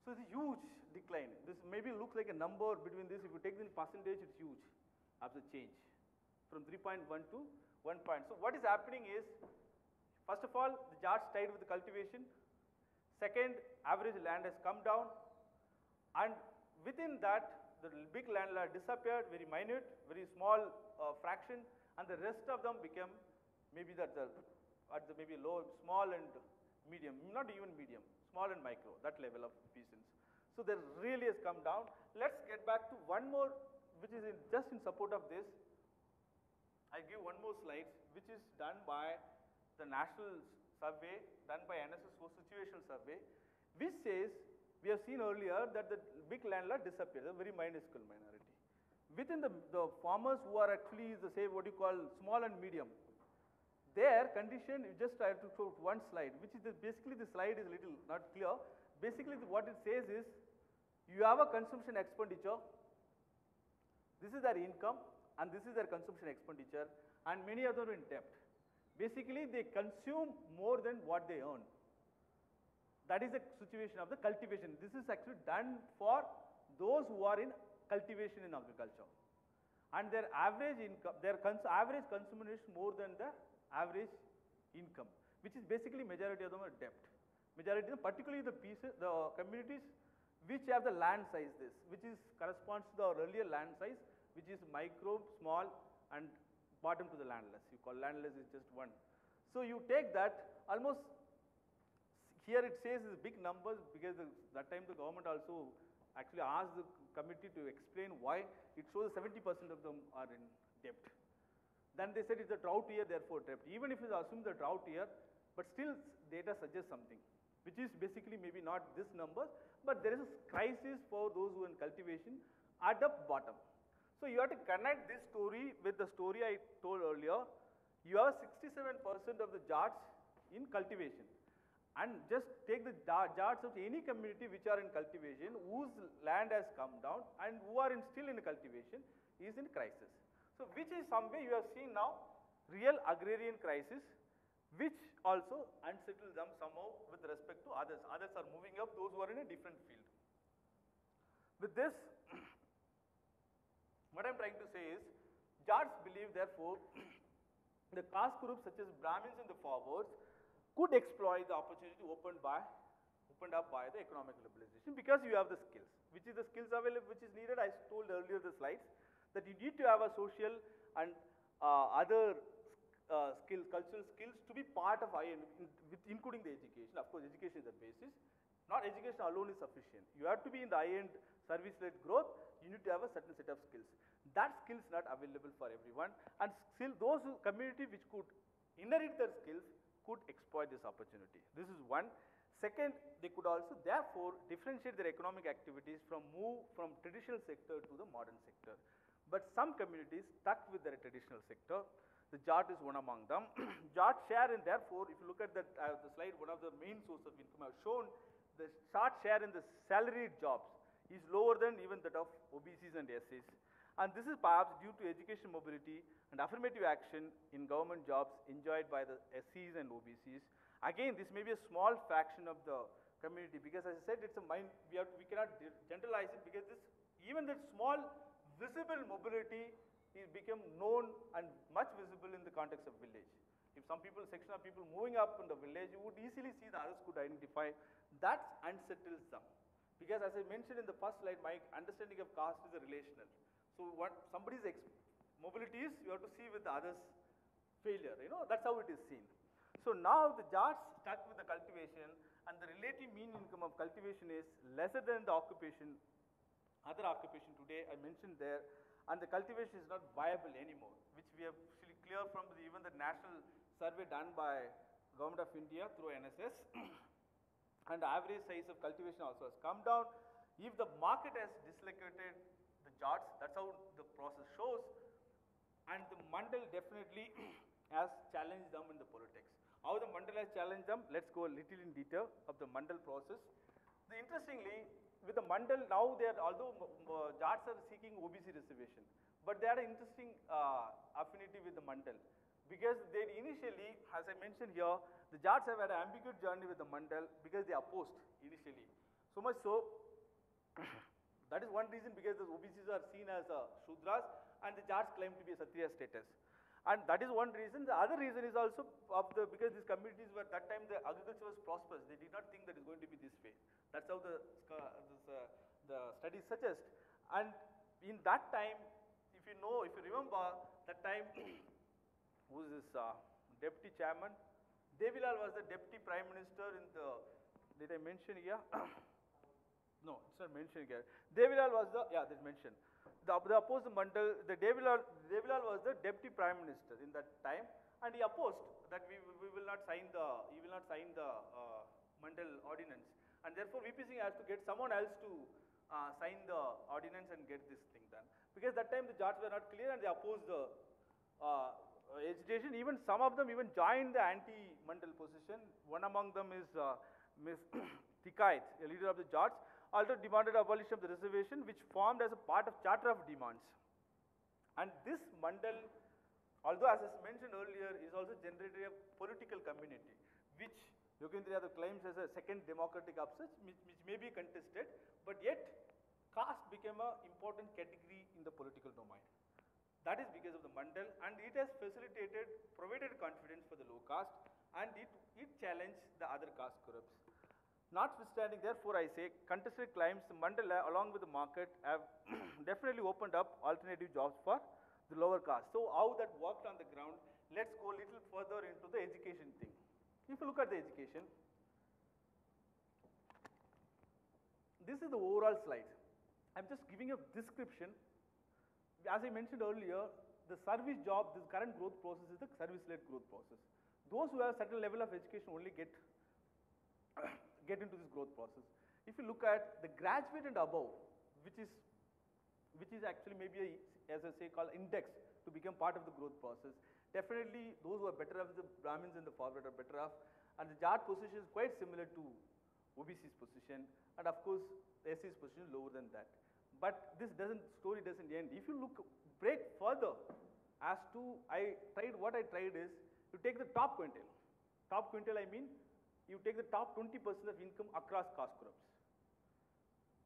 S2: So it's a huge decline. This maybe looks like a number between this. If you take the percentage, it's huge after change from 3.1 to 1 point. So what is happening is, first of all, the Jats tied with the cultivation. Second, average land has come down. And within that, the big landlord disappeared, very minute, very small uh, fraction, and the rest of them became maybe that the, at the maybe low, small and medium, not even medium, small and micro, that level of peasants. So there really has come down. Let's get back to one more, which is in, just in support of this. I give one more slide, which is done by the national survey, done by NSS for situational survey, which says we have seen earlier that the big landlord disappeared, a very minuscule minority. Within the, the farmers who are actually the say what you call small and medium, their condition, you just try to show one slide, which is the, basically the slide is little not clear. Basically the, what it says is, you have a consumption expenditure, this is their income and this is their consumption expenditure and many of them are in debt. Basically they consume more than what they earn. That is the situation of the cultivation. This is actually done for those who are in cultivation in agriculture. And their average income, their cons average consumption is more than the average income, which is basically majority of them are debt. Majority, of them, particularly the pieces, the communities which have the land size this, which is corresponds to the earlier land size, which is micro, small and bottom to the landless. You call landless is just one. So you take that almost here it says is big numbers because the, that time the government also actually asked the committee to explain why it shows 70% of them are in debt. Then they said it's a drought year, therefore debt. Even if you assume the drought year, but still data suggests something, which is basically maybe not this number, but there is a crisis for those who are in cultivation at the bottom. So you have to connect this story with the story I told earlier. You have 67% of the Jats in cultivation. And just take the Jats of any community which are in cultivation, whose land has come down and who are in still in cultivation is in crisis. So which is some way you have seen now real agrarian crisis which also unsettles them somehow with respect to others. Others are moving up, those who are in a different field. With this, [clears throat] what I am trying to say is, Jats believe therefore, [clears throat] the caste groups such as Brahmins and the forwards could exploit the opportunity opened by opened up by the economic liberalization because you have the skills. Which is the skills available, which is needed, I told earlier the slides, that you need to have a social and uh, other uh, skills, cultural skills to be part of IN, with, including the education. Of course, education is the basis. Not education alone is sufficient. You have to be in the high-end service-led growth, you need to have a certain set of skills. That skill is not available for everyone and still those community which could inherit their skills could exploit this opportunity. This is one. Second, they could also therefore differentiate their economic activities from move from traditional sector to the modern sector. But some communities stuck with their traditional sector. The Jat is one among them. [clears throat] Jat share and therefore, if you look at that, uh, the slide, one of the main source of income I've shown, the Jat share in the salaried jobs is lower than even that of OBCs and SCs. And this is perhaps due to education mobility and affirmative action in government jobs enjoyed by the SCs and OBCs. Again, this may be a small fraction of the community because as I said, it's a mind, we, have, we cannot generalize it because this, even that small visible mobility he became known and much visible in the context of village. If some people, section of people moving up in the village, you would easily see the others could identify. That unsettles them. Because as I mentioned in the first slide, my understanding of caste is a relational. So what somebody's mobility is, you have to see with the others' failure. You know, that's how it is seen. So now the Jats stuck with the cultivation and the relative mean income of cultivation is lesser than the occupation, other occupation today I mentioned there and the cultivation is not viable anymore which we have actually clear from the, even the national survey done by government of India through NSS [clears throat] and the average size of cultivation also has come down. If the market has dislocated the Jats that's how the process shows and the Mandal definitely [clears throat] has challenged them in the politics. How the Mandal has challenged them, let's go a little in detail of the Mandal process. Interestingly, with the Mandal now they are, although uh, Jats are seeking OBC reservation, but they had an interesting uh, affinity with the Mandal. Because they initially, as I mentioned here, the Jats have had an ambiguous journey with the Mandal because they opposed initially. So much so, [coughs] that is one reason because the OBCs are seen as uh, Shudras and the Jats claim to be a Kshatriya status. And that is one reason. The other reason is also of the because these communities were that time the agriculture was prosperous. They did not think that it's going to be this way. That's how the uh, the studies suggest. And in that time, if you know, if you remember, that time, [coughs] who is this uh, deputy chairman? Devi Lal was the deputy prime minister in the. Did I mention here? [coughs] No, it's not mentioned here. Devi Lal was the, yeah, that's mentioned. The, the opposed Mandal, the Devi Lal, Devilal was the deputy prime minister in that time, and he opposed that we, we will not sign the, he will not sign the uh, Mandal ordinance. And therefore, VP Singh has to get someone else to uh, sign the ordinance and get this thing done. Because that time the Jats were not clear and they opposed the uh, agitation. Even some of them even joined the anti-Mandal position. One among them is uh, Ms. [coughs] Tikait, a leader of the Jats, also demanded abolition of the reservation, which formed as a part of Charter of Demands. And this Mandal, although as I mentioned earlier, is also generated a political community, which Yogendra Yadav claims as a second democratic upsurge, which, which may be contested, but yet caste became an important category in the political domain. That is because of the Mandal and it has facilitated, provided confidence for the low caste and it, it challenged the other caste groups. Notwithstanding, therefore, I say contested claims, Mandal along with the market have [clears throat] definitely opened up alternative jobs for the lower caste. So how that worked on the ground, let's go a little further into the education thing. If you look at the education, this is the overall slide. I'm just giving a description. As I mentioned earlier, the service job, this current growth process is the service-led growth process. Those who have certain level of education only get [coughs] get into this growth process. If you look at the graduate and above, which is which is actually maybe a, as I say called index to become part of the growth process. Definitely those who are better off, the Brahmins and the forward are better off and the Jat position is quite similar to OBC's position and of course SC's position is lower than that. But this doesn't, story doesn't end. If you look, break further as to, I tried, what I tried is, you take the top quintile. Top quintile I mean, you take the top 20% of income across caste groups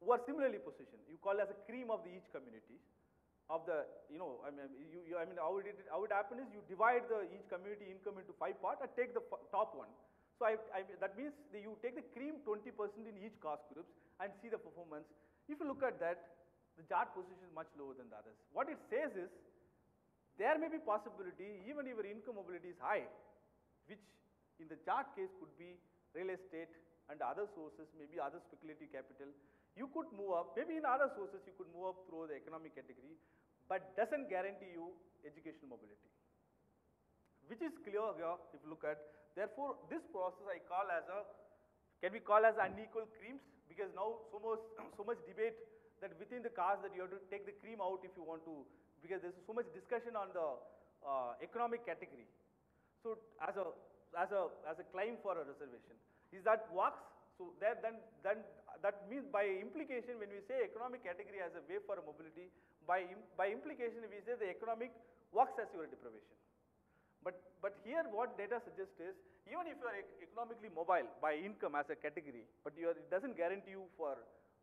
S2: who are similarly positioned. You call as a cream of the each community of the, you know, I mean, you, you, I mean, how it, how it happens is you divide the each community income into five parts and take the top one. So I, I, that means that you take the cream 20% in each caste groups and see the performance. If you look at that, the Jat position is much lower than the others. What it says is, there may be possibility, even if your income mobility is high, which in the Jat case could be real estate and other sources, maybe other speculative capital, you could move up, maybe in other sources you could move up through the economic category, but doesn't guarantee you educational mobility. Which is clear here if you look at, therefore this process I call as a, can we call as unequal creams? Because now so much, [coughs] so much debate that within the caste that you have to take the cream out if you want to, because there's so much discussion on the uh, economic category. So as a, as a, as a claim for a reservation, is that works? So that then, then that means by implication when we say economic category as a way for mobility, by, im, by implication we say the economic works as your deprivation. But, but here what data suggests is, even if you are ec- economically mobile by income as a category, but are, it doesn't guarantee you for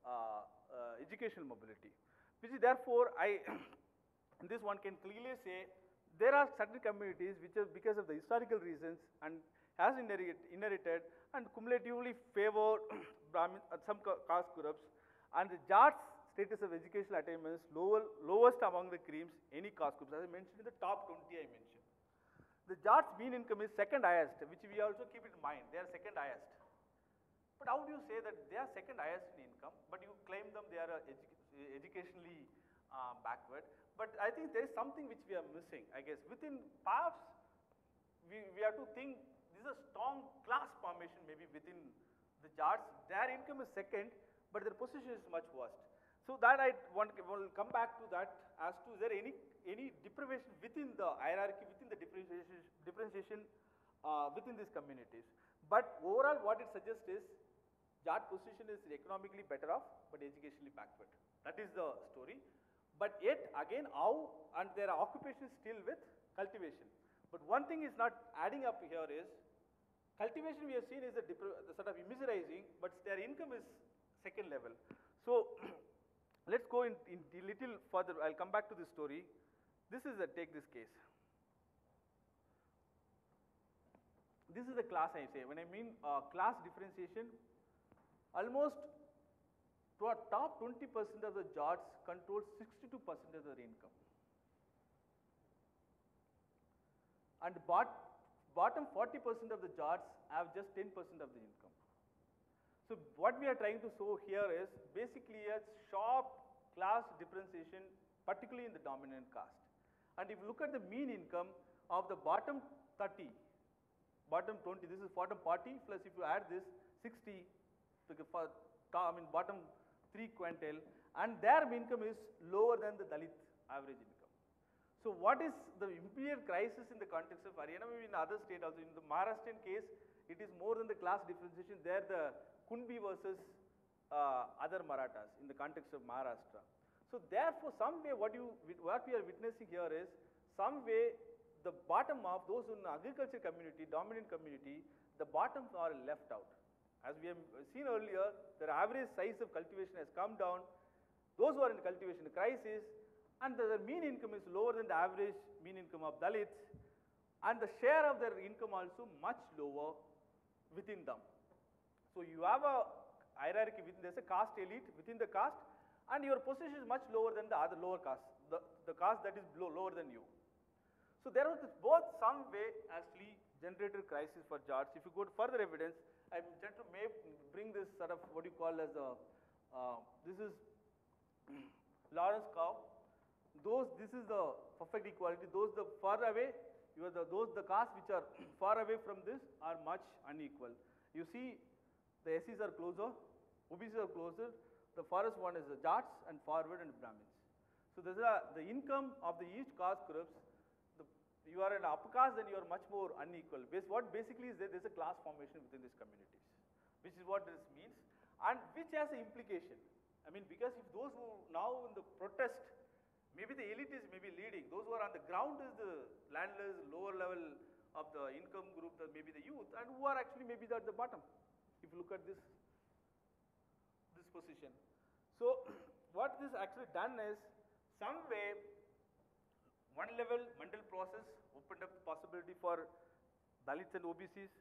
S2: uh, uh, educational mobility. Which is therefore, I, [coughs] this one can clearly say there are certain communities which are because of the historical reasons and has inherited and cumulatively favored [clears throat] Brahmin, uh, some ca- caste groups and the Jats status of educational attainment is lower, lowest among the creams any caste groups as I mentioned in the top 20 I mentioned. The Jats mean income is second highest which we also keep in mind they are second highest. But how do you say that they are second highest in income, but you claim them they are uh, edu- educationally uh, backward? But I think there is something which we are missing. I guess within perhaps we, we have to think a strong class formation maybe within the Jats. Their income is second, but their position is much worse. So that I want will come back to that as to is there any any deprivation within the hierarchy within the differentiation differentiation uh, within these communities. But overall, what it suggests is Jat position is economically better off, but educationally backward. That is the story. But yet, again, how and their occupation is still with cultivation. But one thing is not adding up here is cultivation we have seen is the, the sort of miserizing, but their income is second level. So [clears throat] let's go in, a little further. I'll come back to this story. This is a take this case. This is the class I say. When I mean uh, class differentiation, almost to our top 20% of the jobs control 62% of their income. And bot, bottom 40% of the jobs have just 10% of the income. So what we are trying to show here is basically a sharp class differentiation, particularly in the dominant caste. And if you look at the mean income of the bottom 30, bottom 20, this is bottom 40 plus if you add this 60, because for I mean bottom 3 quintile, and their mean income is lower than the Dalit average income. So what is the imperial crisis in the context of Haryana, maybe in other state also, in the Maharashtrian case, it is more than the class differentiation, there the Kunbi versus uh, other Marathas in the context of Maharashtra. So therefore, some way what you what we are witnessing here is some way the bottom of those in the agriculture community, dominant community, the bottoms are left out. As we have seen earlier, the average size of cultivation has come down. Those who are in cultivation crisis, and their mean income is lower than the average mean income of Dalits, and the share of their income also much lower within them. So you have a hierarchy within, there's a caste elite within the caste, and your position is much lower than the other lower caste, the, the caste that is below, lower than you. So there was both some way actually generated crisis for Jats. If you go to further evidence, to may bring this sort of what you call as a, uh, this is [clears throat] Lorenz curve. Those, this is the perfect equality. Those the far away, you are the, those the castes which are [clears throat] far away from this are much unequal. You see, the SCs are closer, OBCs are closer. The farthest one is the Jats and forward and Brahmins. So this is a, the income of the each caste groups. The, you are an upper caste, then you are much more unequal. Bas what basically is there, there's a class formation within these communities, which is what this means, and which has an implication. I mean, because if those who now in the protest, maybe the elite is maybe leading, those who are on the ground is the landless, lower level of the income group, the, maybe the youth, and who are actually maybe at the bottom, if you look at this, this position. So, [clears throat] what this actually done is, some way, one level Mandal process opened up the possibility for Dalits and OBCs,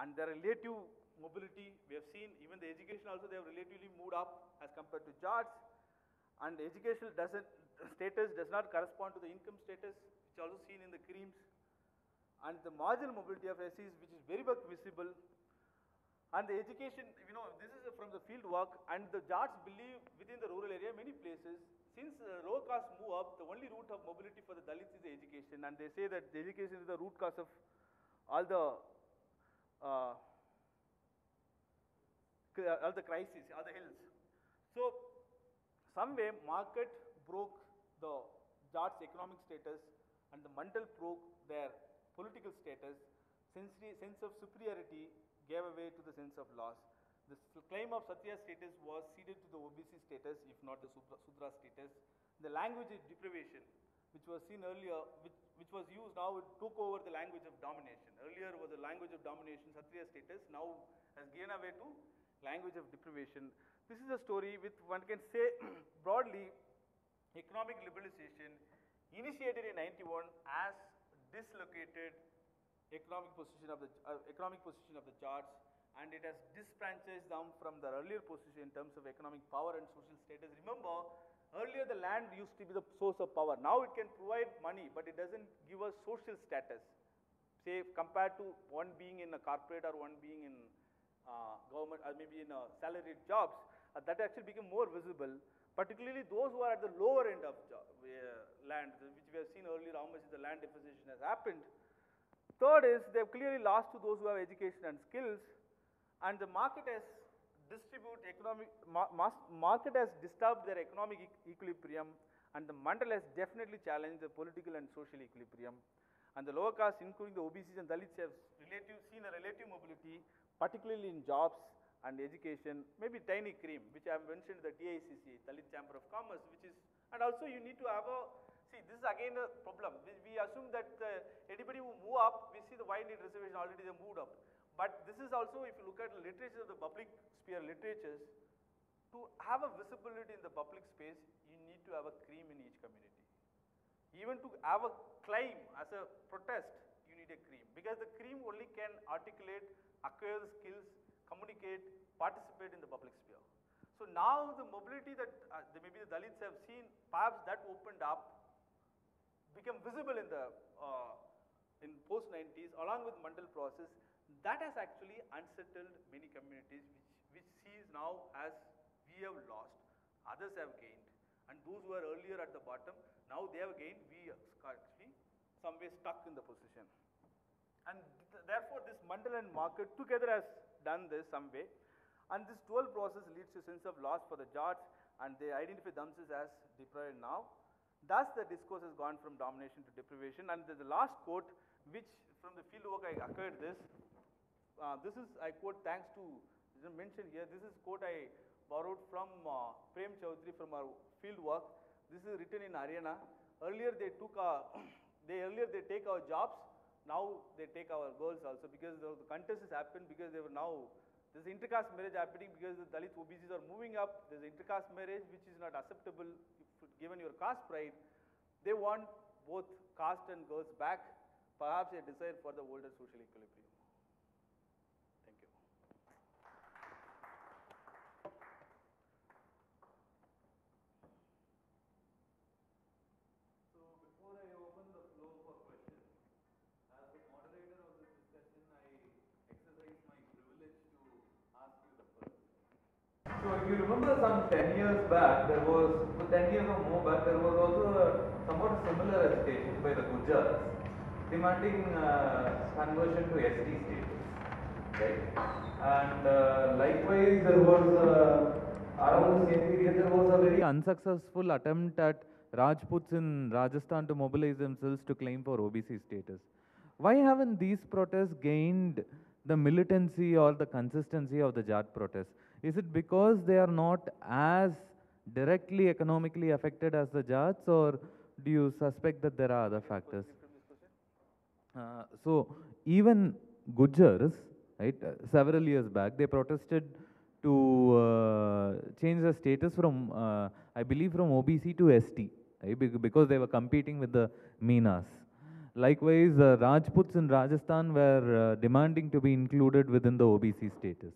S2: and their relative mobility, we have seen even the education also they have relatively moved up as compared to Jats, and educational doesn't, status does not correspond to the income status, which is also seen in the creams, and the marginal mobility of SCs, which is very much visible, and the education, you know, this is from the field work, and the Jats believe within the rural area, many places, since uh, lower caste move up, the only route of mobility for the Dalits is the education, and they say that the education is the root cause of all the uh, all the crises, all the hills. So, some way market broke the Jats' economic status, and the Mandal broke their political status. Sense, sense of superiority gave away to the sense of loss. The claim of Kshatriya status was ceded to the OBC status, if not the Shudra, status. The language deprivation, which was seen earlier, which, which was used now, it took over the language of domination. Earlier was the language of domination, Kshatriya status, now has given away to language of deprivation. This is a story with one can say [clears throat] broadly economic liberalization initiated in 91 as dislocated economic position of the uh, economic position of the Jats, and it has disfranchised them from their earlier position in terms of economic power and social status. Remember, earlier the land used to be the source of power. Now it can provide money, but it doesn't give us social status. Say compared to one being in a corporate or one being in uh, government or maybe in uh, salaried jobs, uh, that actually became more visible. Particularly those who are at the lower end of job, uh, land, which we have seen earlier, how much the land depreciation has happened. Third is they have clearly lost to those who have education and skills, and the market has economic ma- market has disturbed their economic e- equilibrium, and the mandal has definitely challenged the political and social equilibrium. And the lower caste, including the OBCs and Dalits, have relative seen a relative mobility, particularly in jobs and education, maybe tiny cream, which I have mentioned the DICCI, Dalit Chamber of Commerce, which is, and also you need to have a, see, this is again a problem. We, we assume that uh, anybody who move up, we see the wide need reservation already they moved up. But this is also, if you look at the literature of the public sphere literatures, to have a visibility in the public space, you need to have a cream in each community. Even to have a claim as a protest, you need a cream. Because the cream only can articulate, acquire the skills, communicate, participate in the public sphere. So now the mobility that uh, the, maybe the Dalits have seen, perhaps that opened up, became visible in the uh, in post 90s along with Mandal process. That has actually unsettled many communities, which which sees now as we have lost, others have gained, and those who were earlier at the bottom, now they have gained. We are actually some way stuck in the position. And th- therefore, this Mandal and market together has done this some way. And this dual process leads to sense of loss for the Jats, and they identify themselves as deprived now. Thus, the discourse has gone from domination to deprivation. And the last quote, which from the field work I acquired this. Uh, this is, I quote, thanks to, mentioned here, this is quote I borrowed from uh, Prem Chaudhary from our field work. This is written in Haryana. Earlier they took our, [coughs] they earlier they take our jobs, now they take our girls also because the, the contest has happened because they were now, there's intercaste marriage happening because the Dalit OBCs are moving up, there's intercaste marriage which is not acceptable given your caste pride. They want both caste and girls back, perhaps a desire for the older social equilibrium. Thank you.
S1: So before I open the floor for questions, as the moderator of this discussion, I exercise my privilege to ask you the first. So if you remember some 10 years back, there was, 10 years or more back, there was also a somewhat similar agitation by the Gujars demanding uh, conversion to ST status, right? And uh, likewise, there was uh, around the same period, there was a very unsuccessful attempt at Rajputs in Rajasthan to mobilize themselves to claim for OBC status. Why haven't these protests gained the militancy or the consistency of the Jat protests? Is it because they are not as directly economically affected as the Jats, or do you suspect that there are other factors? Uh, so even Gujars, right, uh, several years back, they protested to uh, change the status from, uh, I believe, from OBC to ST, right, because they were competing with the Meenas. Likewise, uh, Rajputs in Rajasthan were uh, demanding to be included within the OBC status.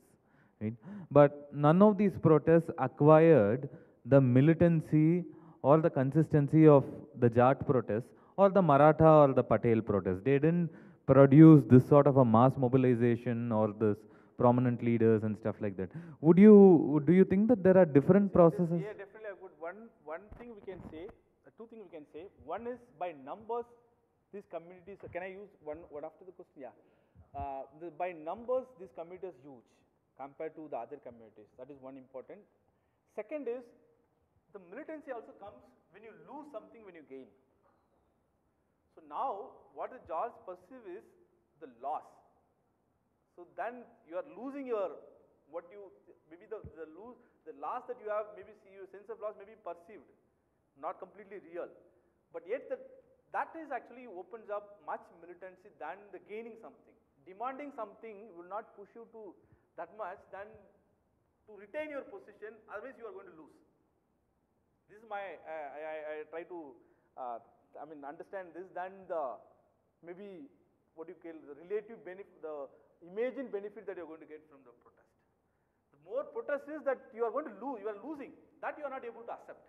S1: Right? But none of these protests acquired the militancy or the consistency of the Jat protests or the Maratha or the Patel protests. They didn't produce this sort of a mass mobilization or this prominent leaders and stuff like that. Would you do you think that there are different processes?
S2: Yeah, definitely. I would. One one thing we can say, uh, two things we can say. One is by numbers, these communities. Can I use one one after the question? Yeah. Uh, the, by numbers, this community is huge compared to the other communities. That is one important. Second is the militancy also comes when you lose something when you gain. So now, what the Jats perceive is the loss. So then you are losing your what you maybe the the lose the loss that you have maybe see your sense of loss may be perceived, not completely real, but yet that that is actually opens up much militancy than the gaining something. Demanding something will not push you to that much than to retain your position. Otherwise, you are going to lose. This is my I, I, I try to uh, I mean, understand this than the maybe what you call the relative benefit, the imagined benefit that you're going to get from the protest. The more protest is that you are going to lose, you are losing, that you are not able to accept.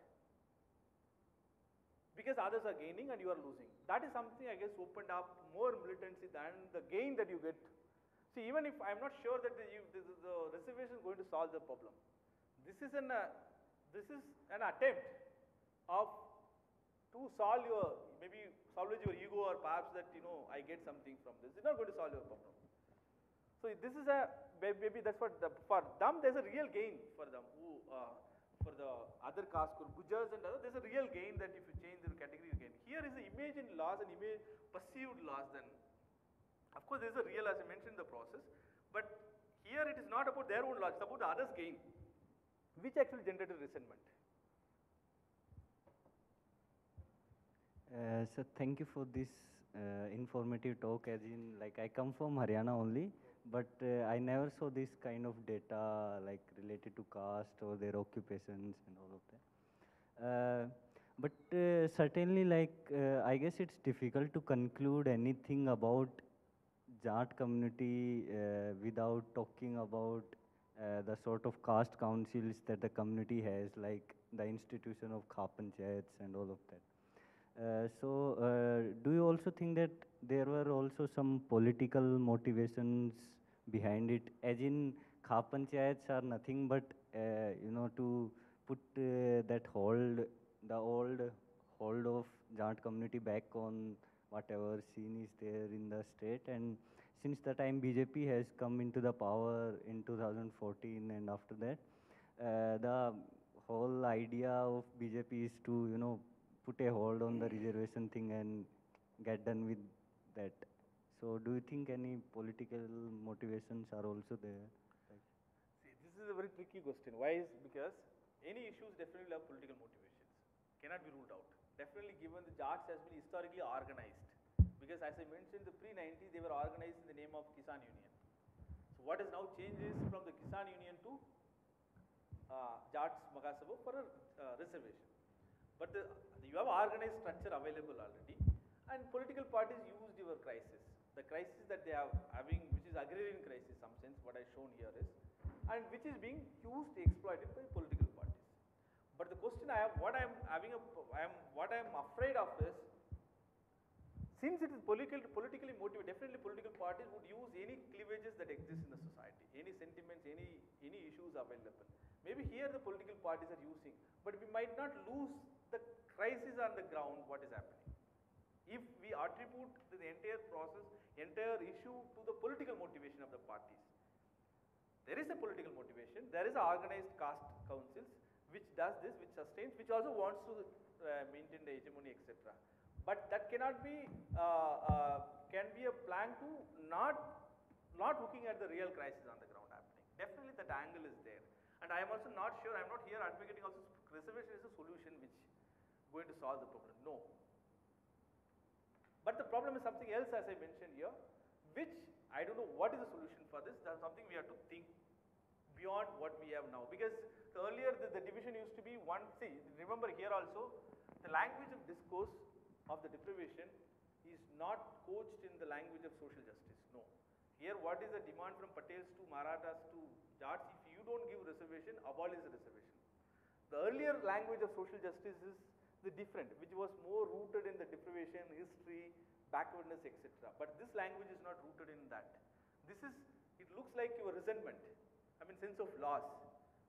S2: Because others are gaining and you are losing. That is something, I guess, opened up more militancy than the gain that you get. See, even if I'm not sure that the, the, the- reservation is going to solve the problem, this is an, uh, this is an attempt of to solve your, maybe salvage your ego or perhaps that, you know, I get something from this. It's not going to solve your problem. So this is a, maybe that's what, the, for them, there's a real gain for them, who, uh, for the other caste group, Gujars and others, there's a real gain that if you change the category, you gain. Here is the image in loss and image, perceived loss then. Of course, there's a real, as I mentioned the process, but here it is not about their own loss, it's about the others' gain, which actually generated resentment.
S3: Uh, so thank you for this uh, informative talk. As in, like I come from Haryana only, but uh, I never saw this kind of data like related to caste or their occupations and all of that. Uh, but uh, certainly, like uh, I guess it's difficult to conclude anything about Jat community uh, without talking about uh, the sort of caste councils that the community has, like the institution of Khap Panchayats and all of that. Uh, so, uh, do you also think that there were also some political motivations behind it? As in, Khap Panchayats are nothing but, uh, you know, to put uh, that hold, the old hold of Jat community back on whatever scene is there in the state. And since the time BJP has come into the power in 2014 and after that, uh, the whole idea of BJP is to, you know, put a hold on the reservation thing and get done with that. So, do you think any political motivations are also there?
S2: See, this is a very tricky question. Why is because any issues definitely have political motivations. Cannot be ruled out. Definitely given the Jats has been historically organized. Because as I mentioned, the pre-90s they were organized in the name of Kisan Union. So what has now changed is from the Kisan Union to uh, Jats Mahasabha for a uh, reservation. But the, you have organized structure available already and political parties used your crisis. The crisis that they are having, which is agrarian crisis some sense, what I shown here is, and which is being used, exploited by political parties. But the question I have, what I am having a, I am, what I am afraid of is, since it is political, politically motivated, definitely political parties would use any cleavages that exist in the society, any sentiments, any, any issues available. Maybe here the political parties are using, but we might not lose the crisis on the ground, what is happening. If we attribute the entire process, entire issue to the political motivation of the parties. There is a political motivation, there is an organized caste councils which does this, which sustains, which also wants to uh, maintain the hegemony, etc. But that cannot be, uh, uh, can be a plan to not, not looking at the real crisis on the ground happening. Definitely that angle is there. And I am also not sure, I am not here advocating also reservation is a solution which going to solve the problem. No. But the problem is something else as I mentioned here, which I don't know what is the solution for this. That's something we have to think beyond what we have now. Because earlier the, the division used to be one, see, remember here also, the language of discourse of the deprivation is not coached in the language of social justice. No. Here what is the demand from Patels to Marathas to Jats? If you don't give reservation, abolish the reservation. The earlier language of social justice is the different, which was more rooted in the deprivation, history, backwardness, etc. But this language is not rooted in that. This is, it looks like your resentment, I mean sense of loss,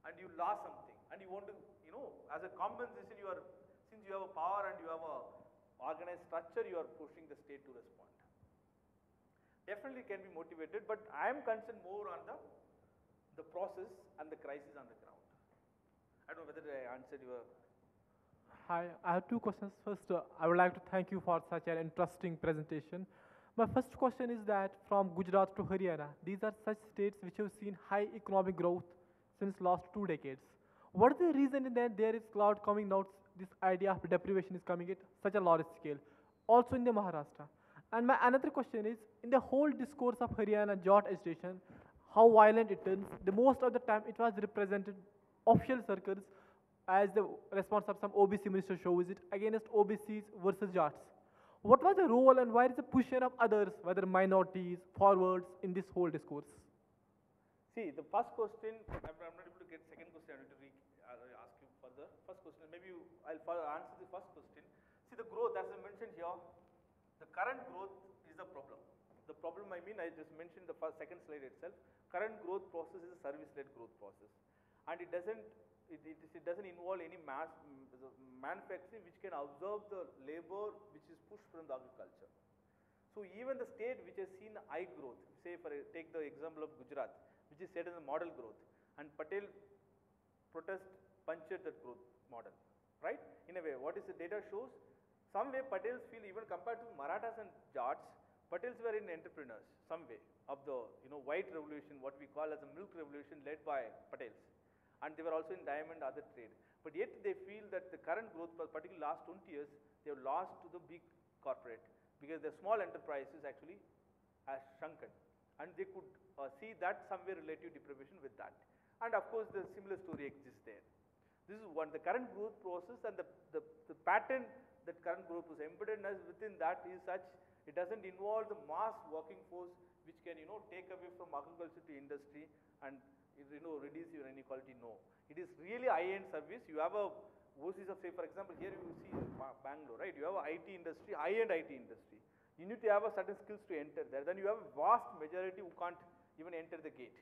S2: and you lost something, and you want to, you know, as a compensation, you are, since you have a power and you have a organized structure, you are pushing the state to respond. Definitely can be motivated, but I am concerned more on the, the process and the crisis on the ground. I don't know whether I answered your
S4: Hi, I have two questions. First, uh, I would like to thank you for such an interesting presentation. My first question is that from Gujarat to Haryana, these are such states which have seen high economic growth since last two decades. What is the reason that there is cloud coming out, this idea of deprivation is coming at such a large scale, also in the Maharashtra? And my another question is, in the whole discourse of Haryana Jat agitation, how violent it is, the most of the time it was represented official circles as the response of some OBC minister shows it, against OBCs versus Jats. What was the role and why is the position of others, whether minorities, forwards, in this whole discourse?
S2: See, the first question, I'm, not able to get second question, I need to uh, ask you further. First question, maybe you, I'll answer the first question. See, the growth, as I mentioned here, the current growth is the problem. The problem, I mean, I just mentioned the first, second slide itself. Current growth process is a service-led growth process. And it doesn't, it, it, is- it doesn't involve any mass, mm, manufacturing which can absorb the labor which is pushed from the agriculture. So even the state which has seen high growth, say for take the example of Gujarat, which is said as a model growth, and Patel protest punctured growth model, right? In a way, what is the data shows? Some way Patels feel even compared to Marathas and Jats, Patels were in entrepreneurs, some way of the you know white revolution, what we call as a milk revolution led by Patels, and they were also in diamond other trade. But yet they feel that the current growth, particularly last 20 years, they have lost to the big corporate because the small enterprises actually has shrunken and they could uh, see that somewhere relative deprivation with that. And of course, the similar story exists there. This is one, the current growth process and the, the, the pattern that current growth is embedded within that is such, it doesn't involve the mass working force which can, you know, take away from agriculture to industry and, you know, reduce your inequality, no. It is really high-end service. You have a OCs of, say, for example, here you see Bangalore, right? You have a IT industry, high-end IT industry. You need to have a certain skills to enter there. Then you have a vast majority who can't even enter the gate,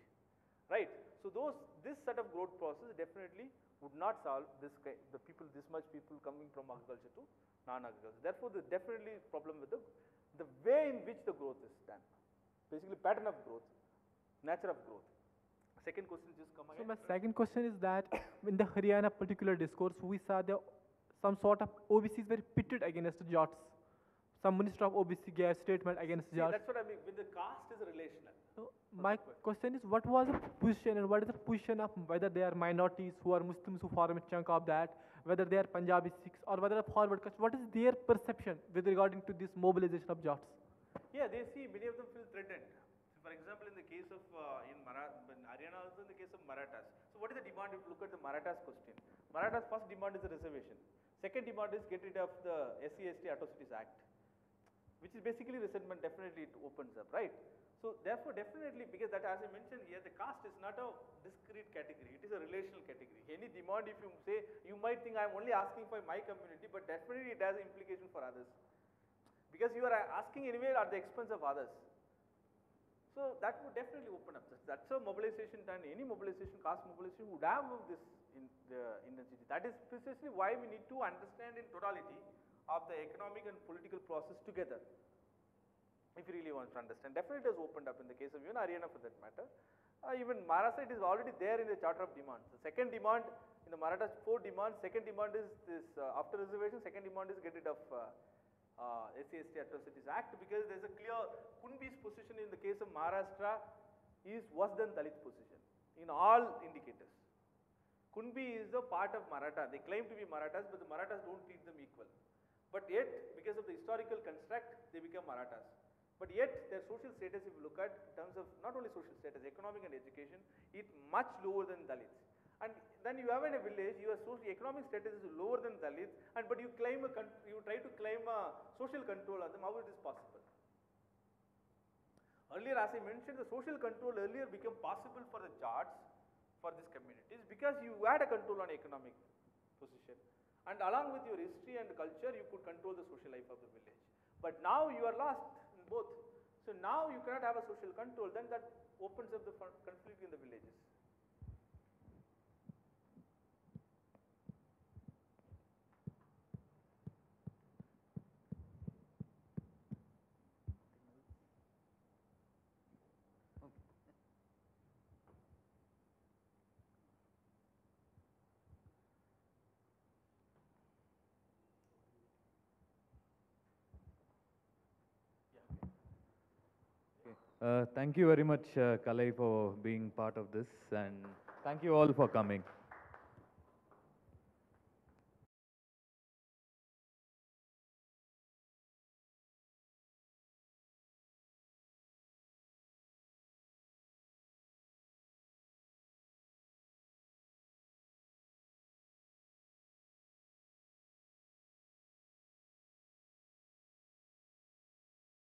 S2: right? So those, this set of growth process definitely would not solve this the people, this much people coming from agriculture to non-agriculture. Therefore, the definitely problem with the, the way in which the growth is done. Basically, pattern of growth, nature of growth. Second question, just come
S4: So my second question is that [coughs] in the Haryana particular discourse, we saw the some sort of OBCs were pitted against the Jats. Some minister of OBC gave statement against
S2: See,
S4: Jats.
S2: that's what I mean. When the caste is relational.
S4: So my question is, what was the position and what is the position of whether they are minorities who are Muslims who form a chunk of that, whether they are Punjabi Sikhs or whether a forward caste, what is their perception with regarding to this mobilization of Jats?
S2: Yeah, they see many of them feel threatened. For example, in the case of uh, in, in Haryana, also in the case of Marathas. So what is the demand? If you look at the Marathas question, Marathas first demand is reservation. Second demand is get rid of the SC ST Atrocities Act, which is basically resentment. Definitely, it opens up, right? So therefore, definitely, because that, as I mentioned here, the caste is not a discrete category; it is a relational category. Any demand, if you say, you might think I'm only asking for my community, but definitely it has implication for others because you are asking anyway at the expense of others. So that would definitely open up. That's- That's a mobilization done. Any mobilization, caste mobilization would have this in the intensity. That is precisely why we need to understand in totality of the economic and political process together. If you really want to understand, definitely it has opened up in the case of even Haryana for that matter. Uh, even it is already there in the charter of demands. The second demand in the Marathas four demands. Second demand is this uh, after reservation. Second demand is get rid of uh, uh, Atrocities Act because there is a clear Kunbi's position in the case of Maharashtra is worse than Dalit position in all indicators. Kunbi is a part of Maratha. They claim to be Marathas, but the Marathas don't treat them equal. But yet, because of the historical construct, they become Marathas. But yet, their social status, if you look at in terms of not only social status, economic and education, is much lower than Dalits. And then you have in a village, your socio economic status is lower than Dalits, and but you claim a you try to claim a social control on them. How it is possible? Earlier, as I mentioned, the social control earlier became possible for the Jats, for these communities, because you had a control on economic position. And along with your history and culture, you could control the social life of the village. But now you are lost both. So now you cannot have a social control, then that opens up the conflict in the villages.
S1: Uh, thank you very much, uh, for being part of this, and thank you all for coming.